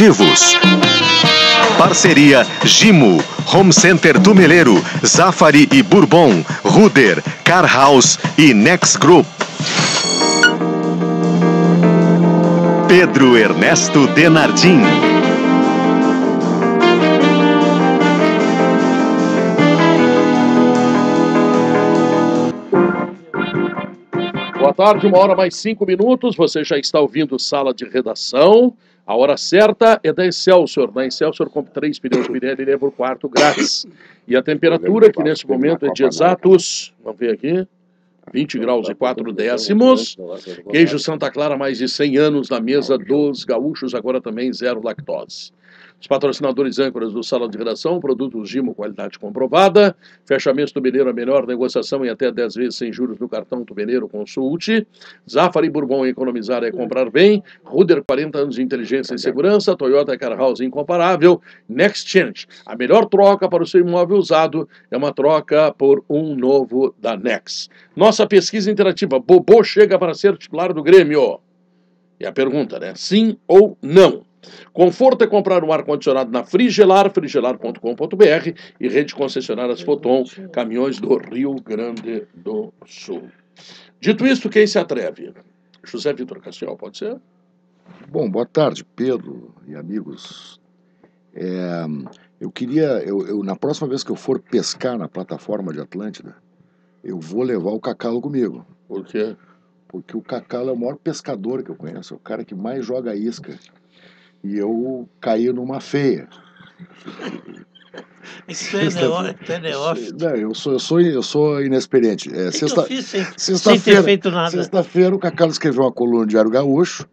Ativos. Parceria Gimo, Home Center Tumeleiro, Zafari e Bourbon, Ruder, Car House e Next Group. Pedro Ernesto Denardim. Boa tarde, uma hora mais cinco minutos. Você já está ouvindo Sala de Redação. A hora certa é da Excelsior. Na Excelsior, compre três pneus Pirelli e leva o quarto grátis. E a temperatura, que nesse momento é de exatos, vamos ver aqui, 20 graus e 4 décimos. Queijo Santa Clara, mais de 100 anos na mesa dos gaúchos, agora também zero lactose. Os patrocinadores âncoras do Sala de Redação, produtos Gimo, qualidade comprovada. Fechamento Tubeleiro, a melhor negociação em até 10 vezes sem juros no cartão Tubeleiro, consulte. Zafari Bourbon, economizar é comprar bem. Ruder, 40 anos de inteligência e segurança. Toyota Car House, incomparável. Next Change, a melhor troca para o seu imóvel usado é uma troca por um novo da Next. Nossa pesquisa interativa, Bobô chega para ser titular do Grêmio? E a pergunta, né? Sim ou não? Conforto é comprar um ar-condicionado na Frigelar, frigelar.com.br e rede concessionárias Foton, caminhões do Rio Grande do Sul. Dito isso, quem se atreve? José Vitor Castiel, pode ser? Bom, boa tarde, Pedro e amigos. É, eu queria, eu, eu, na próxima vez que eu for pescar na plataforma de Atlântida, eu vou levar o Cacalo comigo. Por quê? Porque o Cacalo é o maior pescador que eu conheço, é o cara que mais joga isca e eu caí numa feia. Isso é neófito. Não, eu sou, eu sou, eu sou inexperiente. É, sexta, que sem, sem ter feito nada. Sexta-feira o Cacalo escreveu uma coluna de Diário Gaúcho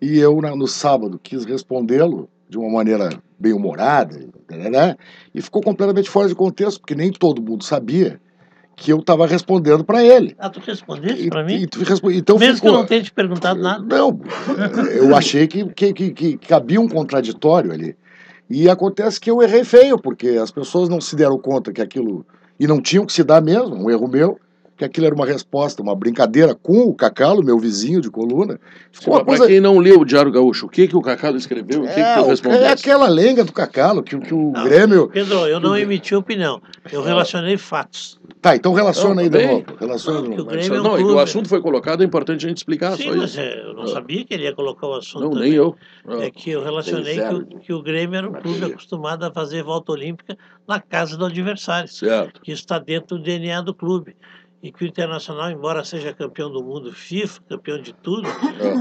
e eu, no sábado, quis respondê-lo de uma maneira bem humorada, né? e ficou completamente fora de contexto, porque nem todo mundo sabia que eu estava respondendo para ele. Ah, tu respondeste para mim? E, então Mesmo ficou... que eu não tenha te perguntado nada? Não, eu achei que, que, que, que cabia um contraditório ali. E acontece que eu errei feio, porque as pessoas não se deram conta que aquilo. E não tinham que se dar mesmo, um erro meu que aquilo era uma resposta, uma brincadeira com o Cacalo, meu vizinho de coluna. Ficou coisa... Para quem não leu o Diário Gaúcho, o que, que o Cacalo escreveu? O que, é, que tu respondeu? É aquela lenga do Cacalo, que, que o não, Grêmio. Pedro, eu não emiti opinião. Eu relacionei fatos. Tá, então relaciona não, aí de novo. Relaciona não, de novo. O, não, é um o assunto foi colocado, é importante a gente explicar. Sim, mas é, eu não sabia que ele ia colocar o assunto. Não, nem eu. É que eu relacionei que o, que o Grêmio era um clube acostumado a fazer volta olímpica na casa do adversário. Certo. Que está dentro do DNA do clube e que o Internacional, embora seja campeão do mundo FIFA, campeão de tudo,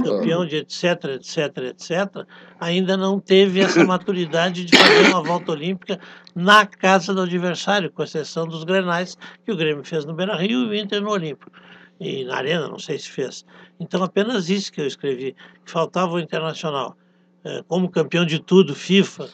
campeão de etc, etc, etc, ainda não teve essa maturidade de fazer uma volta olímpica na casa do adversário, com exceção dos grenais que o Grêmio fez no Beira-Rio e o Inter no Olímpico. E na Arena, não sei se fez. Então, apenas isso que eu escrevi, que faltava o Internacional. Eh, como campeão de tudo, FIFA,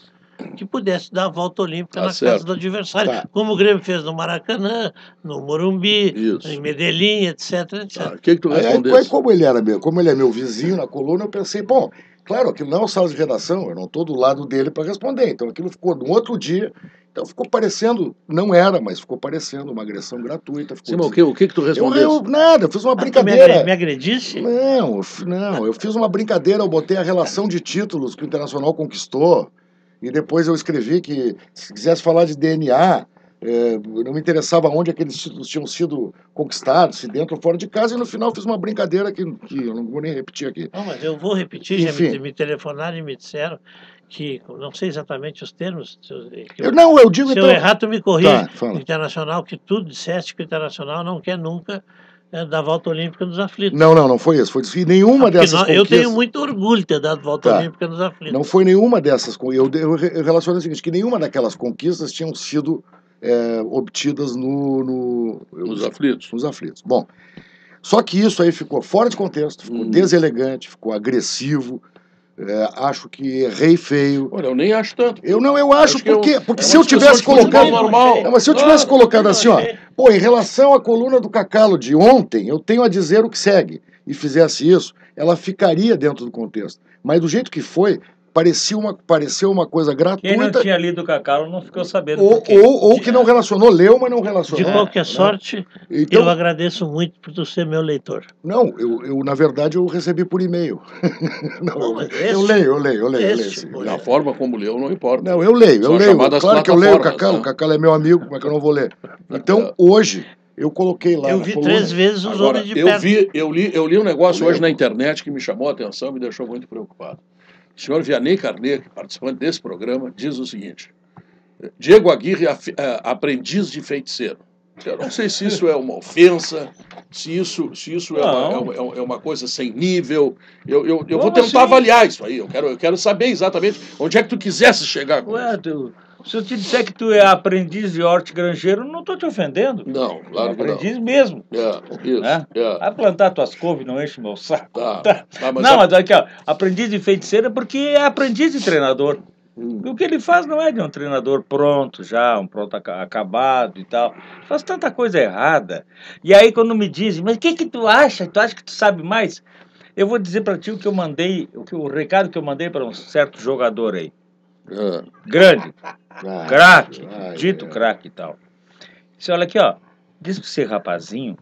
que pudesse dar a volta olímpica tá na certo. casa do adversário, tá. como o Grêmio fez no Maracanã, no Morumbi, Isso. em Medellín, etc, etc. Tá. O que, que tu respondeu? Aí, como ele era meu, como ele é meu vizinho na coluna, eu pensei, bom, claro, aquilo não é uma sala de redação, eu não estou do lado dele para responder. Então aquilo ficou no outro dia. Então ficou parecendo, não era, mas ficou parecendo uma agressão gratuita. Sim, mas o que, o que, que tu respondeu? Eu, eu, nada, eu fiz uma ah, brincadeira. Me, me agredisse? Não, não, eu fiz uma brincadeira, eu botei a relação de títulos que o Internacional conquistou. E depois eu escrevi que se quisesse falar de DNA, é, não me interessava onde aqueles títulos tinham sido conquistados, se dentro ou fora de casa, e no final fiz uma brincadeira que, que eu não vou nem repetir aqui. Não, mas eu vou repetir, Enfim. já me, me telefonaram e me disseram que, não sei exatamente os termos. Eu, eu, não, eu digo se então... eu errar, tu me corrija. Tá, internacional, que tu disseste que o Internacional não quer nunca é, da volta olímpica nos aflitos. Não, não, não foi isso. Foi isso. nenhuma ah, dessas não, conquistas... Eu tenho muito orgulho de ter dado volta tá. olímpica nos aflitos. Não foi nenhuma dessas. Eu, eu, eu relaciono o seguinte, que nenhuma daquelas conquistas tinham sido é, obtidas no, no, nos aflitos. Nos aflitos. Bom, só que isso aí ficou fora de contexto, ficou hum. deselegante, ficou agressivo, é, acho que errei feio. Olha, eu nem acho tanto. Eu não, eu acho, acho porque, eu, porque é se eu tivesse colocado. Normal. Não, mas se eu tivesse colocado assim, ó, pô, em relação à coluna do Cacalo de ontem, eu tenho a dizer o que segue, e fizesse isso, ela ficaria dentro do contexto. Mas do jeito que foi, parecia uma, pareceu uma coisa Quem não gratuita, tinha lido o Cacau não ficou sabendo ou, ou, ou que não relacionou, leu, mas não relacionou. De qualquer sorte, eu Então, agradeço muito por tu ser meu leitor. não, eu, eu, na verdade, eu recebi por e-mail. Não, Não, eu este- leio, eu leio, eu leio. Eu leio este, Da forma como leu, não importa. Não, eu leio, São eu leio. chamadas Claro que eu leio o plataformas, Cacau, né? o Cacau é meu amigo, como é que eu não vou ler? Então, hoje, eu coloquei lá Eu na vi coluna- três vezes os Agora, homens de eu, perto. vi, eu, li, eu li um negócio Eu hoje na internet que me chamou a atenção e me deixou muito preocupado. O senhor Vianney Carneiro, participante desse programa, diz o seguinte: Diego Aguirre, eh, aprendiz de feiticeiro. Eu não sei se isso é uma ofensa, se isso, se isso é, uma, Não. é uma- é uma coisa sem nível. Eu, eu, eu vou tentar assim? avaliar isso aí. Eu quero, eu quero saber exatamente onde é que tu quisesse chegar com Ué, isso. tu- se eu te disser que tu é aprendiz de hortigranjeiro, não estou te ofendendo. Não, claro que não. aprendiz mesmo. É, isso. É? é, Vai plantar tuas couves, não enche meu saco. tá, Tá. tá, mas não, a- mas aqui, ó, aprendiz de feiticeiro é porque é aprendiz de treinador. Hum. O que ele faz não é de um treinador pronto já, um pronto aca- acabado e tal. Faz tanta coisa errada. E aí quando me dizem, mas o que que tu acha? Tu acha que tu sabe mais? Eu vou dizer para ti o que eu mandei, o, que, o recado que eu mandei para um certo jogador aí. É. Grande, craque, dito ai. craque e tal. Disse, olha aqui, ó, diz pra esse rapazinho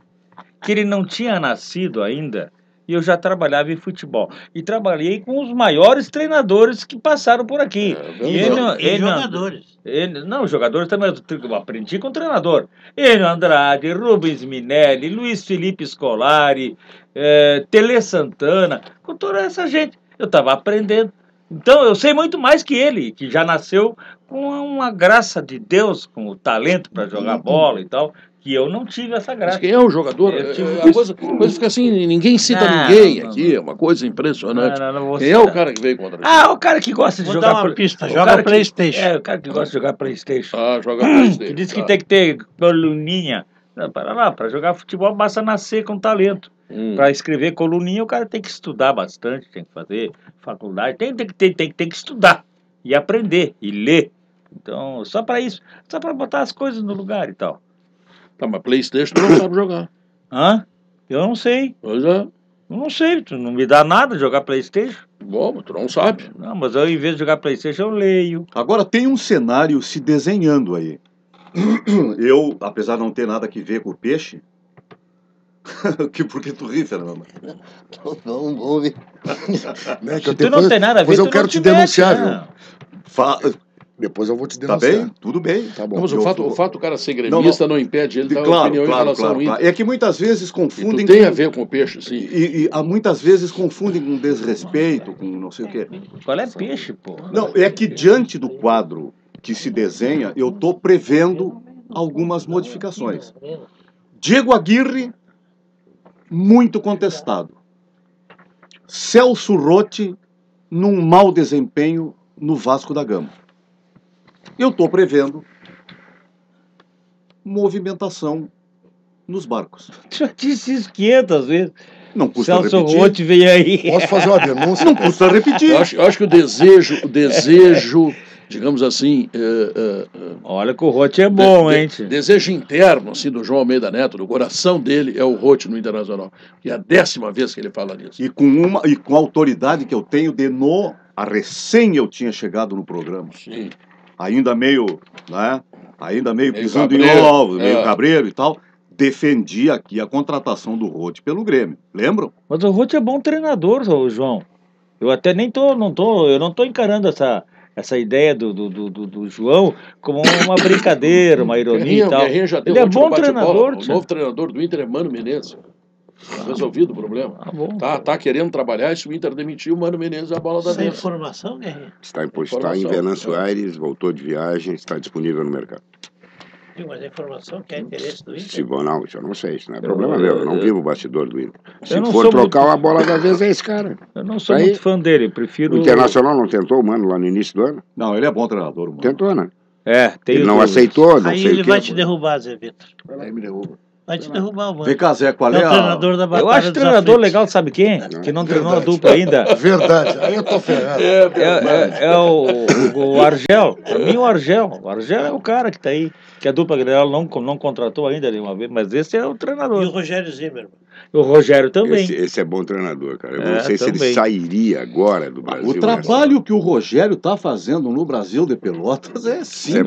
que ele não tinha nascido ainda e eu já trabalhava em futebol. E trabalhei com os maiores treinadores que passaram por aqui. É, e ele, não- E ele jogadores. ele- não, jogadores também, eu aprendi com o treinador. Enio Andrade, Rubens Minelli, Luiz Felipe Scolari, eh, Tele Santana, com toda essa gente. Eu estava aprendendo. Então, eu sei muito mais que ele, que já nasceu com uma graça de Deus, com o talento para jogar bola e tal, que eu não tive essa Mas graça. quem é o jogador? Eu tive- a coisa, a coisa fica assim, ninguém cita Não, ninguém não, aqui, é uma coisa impressionante. Não, não, não vou Quem é o citar. cara que veio contra gente? Ah, o cara que gosta de Vou jogar... dar uma pista, o joga cara que- Playstation. É, o cara que gosta de jogar Playstation. Ah, joga Que Playstation. diz que tá. tem que ter coluninha. Para lá, para jogar futebol basta nascer com talento. Hum. Para escrever coluninha, o cara tem que estudar bastante, tem que fazer faculdade, tem, tem, que- tem, tem, tem que estudar e aprender e ler. Então, só para isso, só para botar as coisas no lugar e tal. Tá, mas Playstation tu não sabe jogar. Hã? Eu não sei, Pois é. eu não sei, tu não me dá nada jogar Playstation? Bom, tu não sabe. Não, mas eu, em vez de jogar Playstation, eu leio. Agora tem um cenário se desenhando aí. Eu, apesar de não ter nada que ver com o peixe. que por que tu ri, Fernando? Vamos, vamos ver. Né, que eu Tu não depois- tem nada a ver, depois eu quero não te te mete, denunciar, viu? não. Fa- Depois eu vou te Tá denunciar. bem? Tudo bem. Tá bom. Não, mas o Eu fato, vou- o fato do cara ser gremista não, impede ele de dar claro, opinião em claro, relação claro, ao Inter. claro. É que muitas vezes E confundem. tu tem com- a ver com o peixe, sim. E, e há muitas vezes confundem com desrespeito, com não sei o quê. Qual é peixe, pô? Não, é que diante do quadro que se desenha, eu estou prevendo algumas modificações. Diego Aguirre, muito contestado. Celso Rotti, num mau desempenho no Vasco da Gama. Eu estou prevendo movimentação nos barcos. Já disse isso 500 vezes. Não custa Celso repetir. Rotti veio aí. Posso fazer uma denúncia? Não custa repetir. Eu acho, eu acho que o desejo, o desejo, digamos assim, é, é, é, Olha que o Rotti é bom, de- hein? de- desejo interno assim, do João Almeida Neto, do coração dele, é o Rote no Internacional. E é a décima vez que ele fala nisso. E com, uma, e com a autoridade que eu tenho de no. A recém eu tinha chegado no programa. Sim. ainda meio, né? Ainda meio, Meio pisando em cabreiro, ovos, meio é. cabreiro e tal. Defendi aqui a contratação do Rote pelo Grêmio. Lembram? Mas o Rotti é bom treinador, João. Eu até nem tô, não tô, eu não tô encarando essa, essa ideia do, do, do, do- do João como uma brincadeira, uma ironia e o tal. Guerrinha já deu Ele é bom treinador, O novo treinador do Inter é Mano Menezes. Tá resolvido o problema. Tá bom. Tá, tá querendo trabalhar, e se o Inter demitir, o Mano Menezes é a bola da Sem informação, Guerrinha. Está em, está em. Venâncio Aires, voltou de viagem, está disponível no mercado. Mas a informação que é interesse do Inter. Se for, não, isso eu não sei, isso não é problema meu. Eu não vivo o bastidor do Inter. Se não for trocar muito- a bola da vez, é esse cara. Eu não sou Aí- muito fã dele, O prefiro. Internacional não tentou o mano lá no início do ano? Não, ele é bom treinador, mano. Tentou, né? É, tem Ele não aceitou, não Aí sei ele o quê. vai te derrubar, Zé Vitor. Aí me derruba. Vai te derrubar o Vem mano. cá, Zé, qual É é o a... treinador da Batalha Eu acho treinador legal, sabe quem? Que não treinou a dupla ainda. Verdade. Aí eu tô ferrado. É, É, é, é o, o Argel. Pra mim, o Argel. O Argel é o cara que tá aí. Que a dupla Grenal não, não contratou ainda nenhuma vez, mas esse é o E o treinador. Rogério Zimmermann. O Rogério também. Esse, esse é bom treinador, cara. Eu É, não sei se também. ele sairia agora do Brasil. O trabalho que o Rogério está fazendo no Brasil de Pelotas é Isso é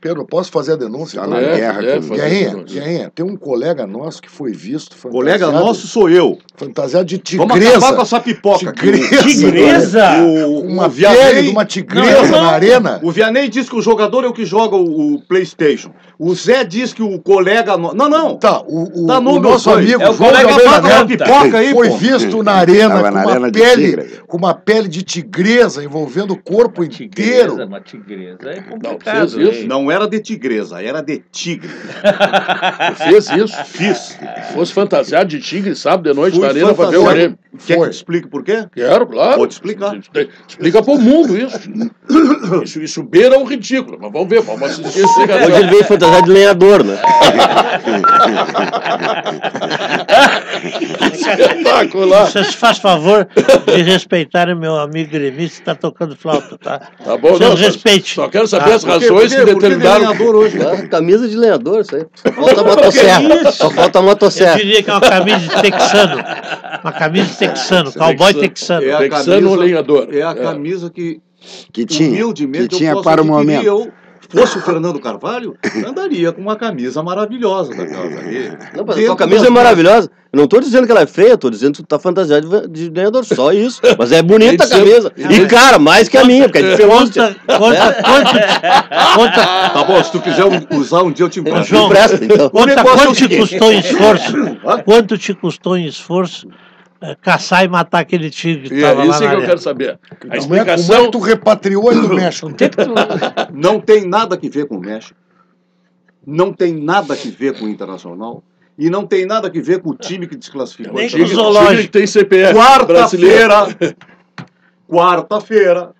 Pedro, posso fazer a denúncia? Tá então? na É, guerra é, Guerrinha. Guerrinha, tem um colega nosso que foi visto fantasiado, Colega nosso sou eu. fantasiado de Vamos tigresa. acabar com essa pipoca. Tigresa. Tigresa? O, Uma o pele de Vianney, uma tigresa Não, não. na arena. o Vianney diz que o jogador é o que joga o, o Playstation. O Zé diz que o colega... no- Não, não. Tá, o, o, Tá o nosso dois. amigo É o João colega Almeida pipoca aí, foi pô. visto na arena com na uma arena pele, com uma pele de tigresa envolvendo o corpo Tigresa, inteiro. uma tigresa. É Não, complicado. fez isso. Não era de tigresa, era de tigre. Fez isso. Fiz. Fosse fantasiado de tigre sábado de noite Fui na arena pra ver o. Grêmio. Quer que te explique por quê? Quero, claro. Vou te explicar. Explica pro mundo isso. Isso, isso beira o ridículo. Mas vamos ver, vamos assistir esse Hoje ele veio fantasiado de lenhador, né? Espetacular. Você se faz favor de respeitar o meu amigo gremista que está tocando flauta, tá? Tá bom, Senhor, não, só- respeite. Só quero saber Ah, as razões Por que quê? Por que determinaram. treinador hoje? Ah, Camisa de lenhador, isso aí. Só falta a motosserra. Só falta a Eu motosserra. diria que é uma camisa de texano. Uma camisa de texano, cowboy texano. É Texano ou lenhador? É a É. camisa que, Que tinha, humildemente, que tinha para o momento. Eu fosse o Fernando Carvalho, andaria com uma camisa maravilhosa daquelas ali. Não, mas a camisa é maravilhosa. Eu não tô dizendo que ela é feia, tô dizendo que tu tá fantasiado de, de ganhador, só isso. Mas é bonita a camisa. E cara, mais que a minha, porque é de pelúcia. Conta, conta, conta, conta, Tá bom, se tu quiser usar um dia eu te empresto. João, Empresta, então. conta é quanto te custou em esforço. Quanto te custou em esforço caçar e matar aquele tigre que E é lá isso na que eu quero saber. A Como é, como é explicação. que tu repatriou ele do México? Não tem nada que ver com o México. Não tem nada que ver com o Internacional. E não tem nada que ver com o time que desclassificou. Nem o com o zoológico. Tem CPF. Quarta-feira, quarta-feira,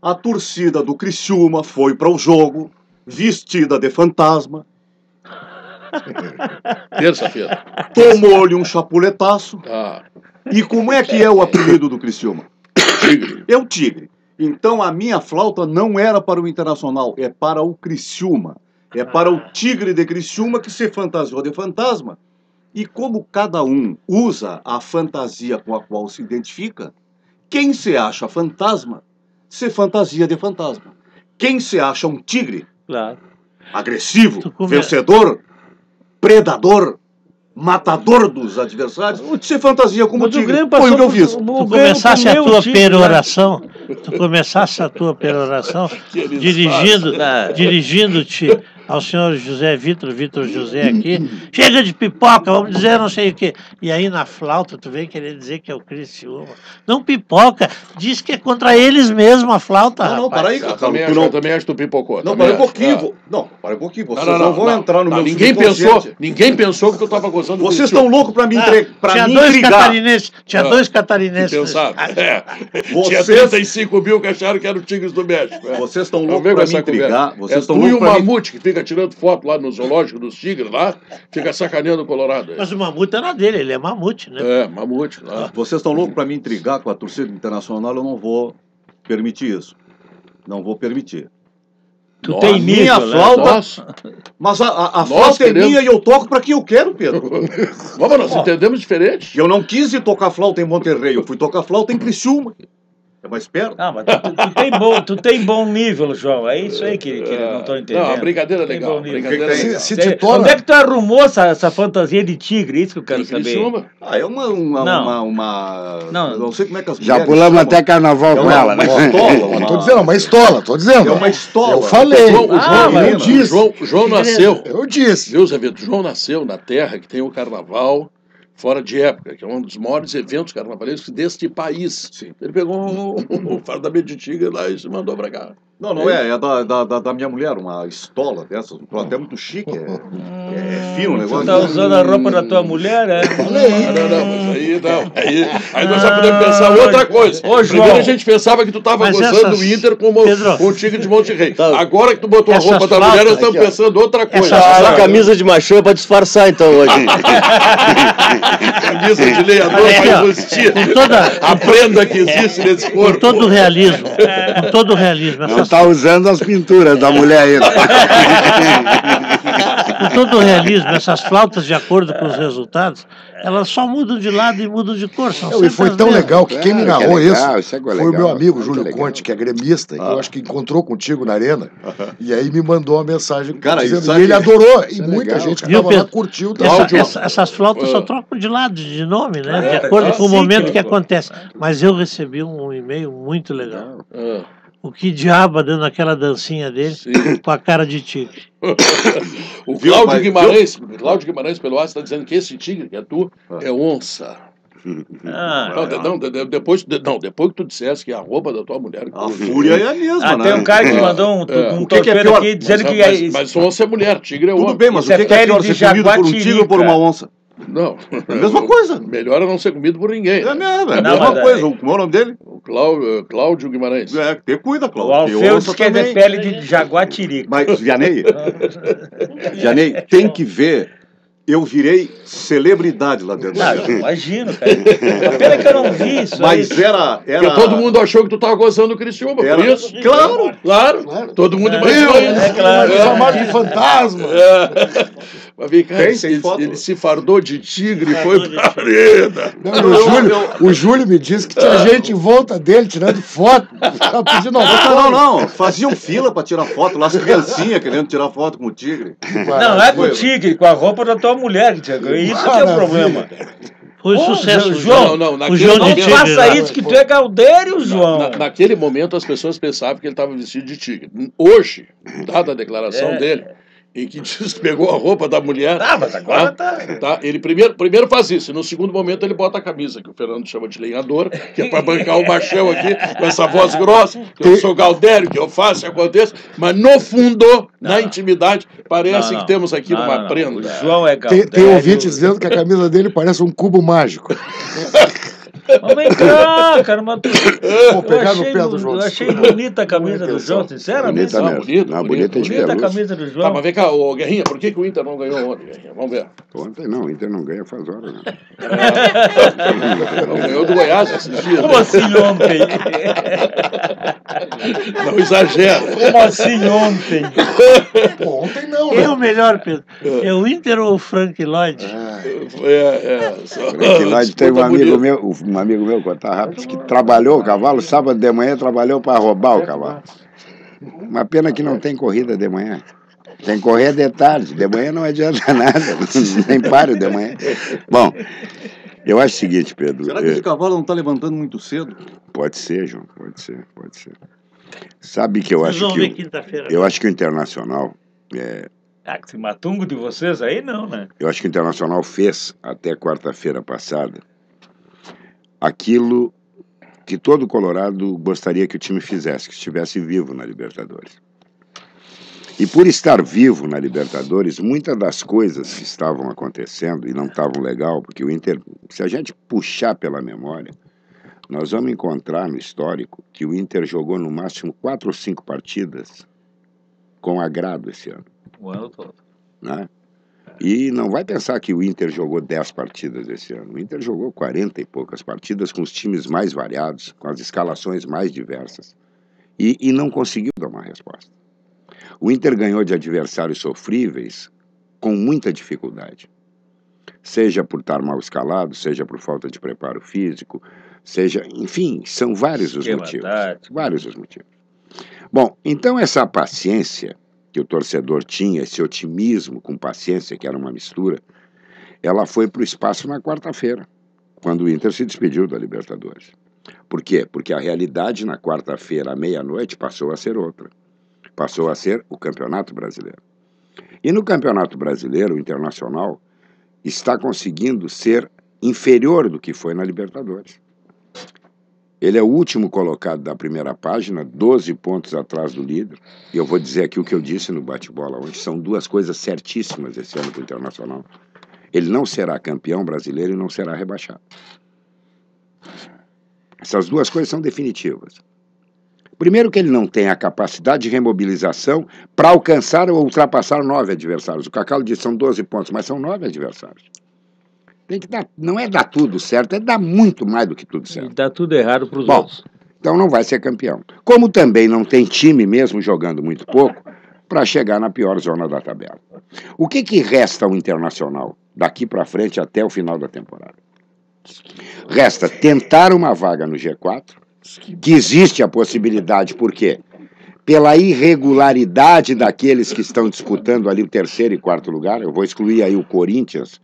a torcida do Criciúma foi para o jogo vestida de fantasma, Terça-feira. tomou-lhe um chapuletaço. Ah, E como é que é o apelido do Criciúma? Tigre. É o Tigre. Então a minha flauta não era para o Internacional, é para o Criciúma. É para o Tigre de Criciúma que se fantasiou de fantasma. E como cada um usa a fantasia com a qual se identifica, quem se acha fantasma, se fantasia de fantasma. Quem se acha um tigre, Claro. agressivo, vencedor, predador, matador dos adversários, se fantasia como o tigre. Grêmio Foi passou o que eu fiz. o Tu começasse a tua tigre, peroração, tu começasse a tua peroração dirigindo, fazem. dirigindo-te ao senhor José Vitor, Vitor José aqui, chega de pipoca, vamos dizer não sei o quê. E aí na flauta tu vem querer dizer que é o Criciúma. Não pipoca, diz que é contra eles mesmo a flauta, Não, não, rapaz. para aí, Eu cara. também, Tu acho, não, eu também acho que tu pipocou. não, para um acho. pouquinho. Ah. Não, para um pouquinho. Vocês Não, não, não, vão não, entrar no não, meu Ninguém pensou, ninguém pensou que tu estava gostando do Vocês estão loucos para me, Ah, entre... pra tinha me dois catarinenses, tinha Ah, dois catarinenses. pensaram. Ah, É. Tinha Vocês- 35 mil que acharam que eram tigres do México. É. Vocês estão Vamos loucos para me intrigar. Vocês é estão tu e loucos o para me... Mamute que fica tirando foto lá no zoológico dos tigres lá, fica sacaneando o Colorado. Mas o mamute era dele, ele é mamute, né? É, Mamute. Lá. Vocês estão loucos para me intrigar com a torcida internacional, eu não vou permitir isso. Não vou permitir. Tu Nossa, tem minha né? flauta- Nossa, Mas a, a, a Nós flauta é queremos- minha e eu toco para quem eu quero, Pedro. Vamos, nós entendemos diferente. Eu não quis ir tocar flauta em Monterrey, eu fui tocar flauta em Criciúma. É mais perto. Ah, mas tu, tu- tu tem bom, tu tem bom nível, João. É isso aí que, que não estão entendendo. Não, a brincadeira é Tem legal. bom nível. Brincadeira é Se- legal. Se Tem- te torna... Onde é que tu arrumou essa, essa fantasia de tigre? Isso que eu quero saber. Criciúma. Ah, é uma. uma, Não. uma, uma- Não. eu não sei como é que as Já pulamos chamam. até carnaval É com uma- ela, né? uma estola, uma- tô dizendo, é uma estola, tô dizendo. É uma estola. Eu falei. João, o Ah, João, mas- o disse. João, o João nasceu. Eu disse. Viu, Zé Vitor? João nasceu na terra que tem o carnaval fora de época, que é um dos maiores eventos carnavalescos deste país. Sim. Ele pegou um, um fardamento de tigre lá e se mandou pra cá. Não, não é, é da, da, da, da minha mulher, uma estola dessas, um até muito chique, é, é fino o Você negócio. tá usando a roupa da tua mulher, é? Não, não, não, mas aí não. Aí, aí nós já podemos pensar outra coisa. Ô, João. Primeiro a gente pensava que tu tava Mas gozando essas- do Inter Pedro. com o Tigre de Monte Rei. Tá. Agora que tu botou a roupa da mulher, nós estamos pensando outra coisa. Essa Ah, camisa de machão é pra disfarçar, então, hoje. Camisa de ó. enrustir. Com toda, A prenda que existe nesse com corpo. todo o realismo, com todo o realismo, essas, tá usando as pinturas da mulher ainda. com todo o realismo, essas flautas de acordo com os resultados, elas só mudam de lado e mudam de cor. São E foi tão mesmas. legal que quem me é narrou legal, isso isso é foi legal, o meu amigo muito Júlio legal. Conte, que é gremista, que eu acho que encontrou contigo na arena. E aí me mandou uma mensagem Cara, dizendo, isso e ele que- adorou. E isso é muita legal, gente que estava lá curtiu Essa- essa- essas flautas só Ah. trocam de lado, de nome, né? É, de acordo é com o momento que acontece. Mas eu recebi um e-mail muito legal. Ah, O que diabo dando aquela dancinha dele sim. com a cara de tigre. O Cláudio Guimarães, Cláudio Guimarães pelo WhatsApp está dizendo que esse tigre que é tu é onça. Ah, Não, não, de- de- depois, de- não, depois que tu dissesse que a roupa da tua mulher. A fúria é a mesma, Ah, né? tem um cara que É. mandou um, É. um O que que é torpedo aqui dizendo mas, que mas, é mas onça é mulher, tigre é Tudo homem. bem, mas Isso o que, é que é pior, de ser comido por um tigre ou por uma onça? Não. É a mesma coisa. Melhor é não ser comido por ninguém. É, mesmo, é a Não, mesma mas coisa. aí- O- Como é o nome dele? O Cláudio, Cláudio Guimarães. É, te cuida, O Cláudio. Alfeu onça diz que é pele de jaguatirica. Mas, Vianney, Vianney, tem que ver. Eu virei celebridade lá dentro. Eu imagino, cara. A pena que eu não vi isso Mas aí. era. era Porque todo mundo achou que tu tava gozando o Criciúma, Era- por isso? Claro. Claro. Todo mundo imaginou É, isso. claro. Chamado de fantasma. É. Mas vem cá, Tem, ele, tem foto. ele se fardou de tigre e foi pra arena. Não, o, Júlio, o Júlio me disse que tinha gente em volta dele tirando foto. Pedindo Não, não, não. Faziam fila pra tirar foto lá, as criancinhas querendo tirar foto com o tigre. Não, não é com o tigre, com a roupa da tua mulher. Isso que é o problema. Foi Pô, sucesso. João, Não, não, o João Não de momento- faça isso que tu é Galdério, João. Na- naquele momento as pessoas pensavam que ele estava vestido de tigre. Hoje, dada a declaração É. dele, em que diz que pegou a roupa da mulher. Ah, mas agora tá. Tá? Ele primeiro, primeiro faz isso, e no segundo momento ele bota a camisa, que o Fernando chama de lenhador, que é para bancar o machão aqui, com essa voz grossa, que eu sou Galdério, que eu faço e aconteça, mas no fundo, na intimidade, parece Não, não. que temos aqui Não, uma não, não. prenda. O João é Tem, Galdério. tem ouvinte dizendo que a camisa dele parece um cubo mágico. Mas vem cá, cara. Mas. Vou pegar eu no achei, pé do João. Eu achei bonita a camisa do João, sinceramente. Bonita Ah, bonito, Não, bonito, bonita Bonita a camisa do Tá, João. mas vem cá, ô, Guerrinha, por que, que o Inter não ganhou ontem, Guerrinha? Vamos ver. Ontem não, o Inter não ganha faz horas. Né? Não ganhou do Goiás esses dias. Como assim ontem? Não exagera. Como assim ontem? Pô, ontem não, é né? o melhor, Pedro? É o Inter ou o Frank Lloyd? É, é, só- Frank Lloyd teve um amigo bonita. meu, um amigo meu, contar rápido, que trabalhou o cavalo, sábado de manhã trabalhou para roubar o cavalo. Uma pena que não tem corrida de manhã. Tem que correr de tarde, de manhã não adianta nada, nem pare de manhã. Bom, eu acho o seguinte, Pedro. Será que esse cavalo não tá levantando muito cedo? Pode ser, João, pode ser, pode ser. Sabe que eu Vocês acho que o, quinta-feira. eu acho que o Internacional, é, Ah, que esse matungo de vocês aí não, né? eu acho que o Internacional fez até quarta-feira passada aquilo que todo Colorado gostaria que o time fizesse, que estivesse vivo na Libertadores. E por estar vivo na Libertadores, muitas das coisas que estavam acontecendo e não estavam legal, porque o Inter, se a gente puxar pela memória, nós vamos encontrar no histórico que o Inter jogou no máximo quatro ou cinco partidas com agrado esse ano, O ano todo. né? E não vai pensar que o Inter jogou 10 partidas esse ano. O Inter jogou 40 e poucas partidas com os times mais variados, com as escalações mais diversas. E, e não conseguiu dar uma resposta. O Inter ganhou de adversários sofríveis com muita dificuldade. Seja por estar mal escalado, seja por falta de preparo físico, seja. Enfim, são vários os Esquema motivos. tático. Vários os motivos. Bom, então essa paciência que o torcedor tinha, esse otimismo com paciência, que era uma mistura, ela foi para o espaço na quarta-feira, quando o Inter se despediu da Libertadores. Por quê? Porque a realidade na quarta-feira, à meia-noite, passou a ser outra. Passou a ser o Campeonato Brasileiro. E no Campeonato Brasileiro, o Internacional está conseguindo ser inferior do que foi na Libertadores. Ele é o último colocado da primeira página, 12 pontos atrás do líder. E eu vou dizer aqui o que eu disse no bate-bola hoje. São duas coisas certíssimas esse ano para o Internacional. Ele não será campeão brasileiro e não será rebaixado. Essas duas coisas são definitivas. Primeiro que ele não tem a capacidade de remobilização para alcançar ou ultrapassar nove adversários. O Cacalo disse são 12 pontos, mas são nove adversários. Tem que dar, não é dar tudo certo, é dar muito mais do que tudo E certo. dá tudo errado para os outros. Então não vai ser campeão. Como também não tem time, mesmo jogando muito pouco, para chegar na pior zona da tabela. O que, que resta ao Internacional daqui para frente até o final da temporada? Resta tentar uma vaga no G4, que existe a possibilidade, por quê? Pela irregularidade daqueles que estão disputando ali o terceiro e quarto lugar, eu vou excluir aí o Corinthians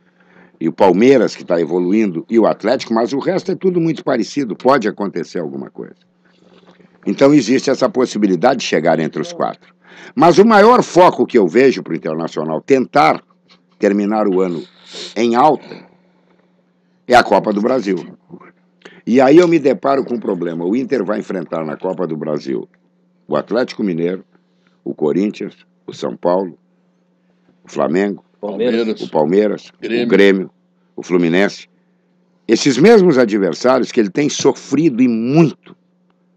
e o Palmeiras, que está evoluindo, e o Atlético, mas o resto é tudo muito parecido, pode acontecer alguma coisa. Então existe essa possibilidade de chegar entre os quatro. Mas o maior foco que eu vejo para o Internacional tentar terminar o ano em alta é a Copa do Brasil. E aí eu me deparo com um problema. O Inter vai enfrentar na Copa do Brasil o Atlético Mineiro, o Corinthians, o São Paulo, o Flamengo, Palmeiras. o Palmeiras, Grêmio. o Grêmio, o Fluminense. Esses mesmos adversários que ele tem sofrido e muito,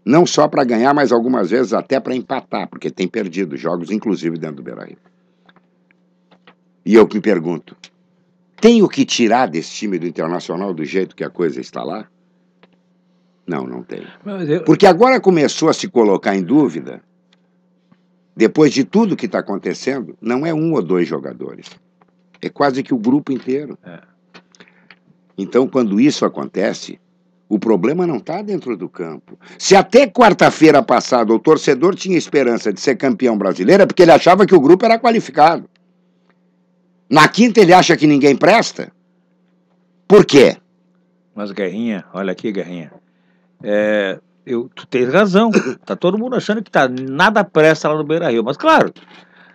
não só para ganhar, mas algumas vezes até para empatar, porque tem perdido jogos, inclusive dentro do Beira-Rio. E eu me pergunto, tem o que tirar desse time do Internacional do jeito que a coisa está lá? Não, não tem. Eu- Porque agora começou a se colocar em dúvida, depois de tudo que está acontecendo, não é um ou dois jogadores. É quase que o grupo inteiro. É. Então, quando isso acontece, o problema não está dentro do campo. Se até quarta-feira passada o torcedor tinha esperança de ser campeão brasileiro, é porque ele achava que o grupo era qualificado. Na quinta ele acha que ninguém presta? Por quê? Mas, Guerrinha, olha aqui, Guerrinha. É, eu, tu tens razão. Tá todo mundo achando que tá nada presta lá no Beira Rio. Mas, claro,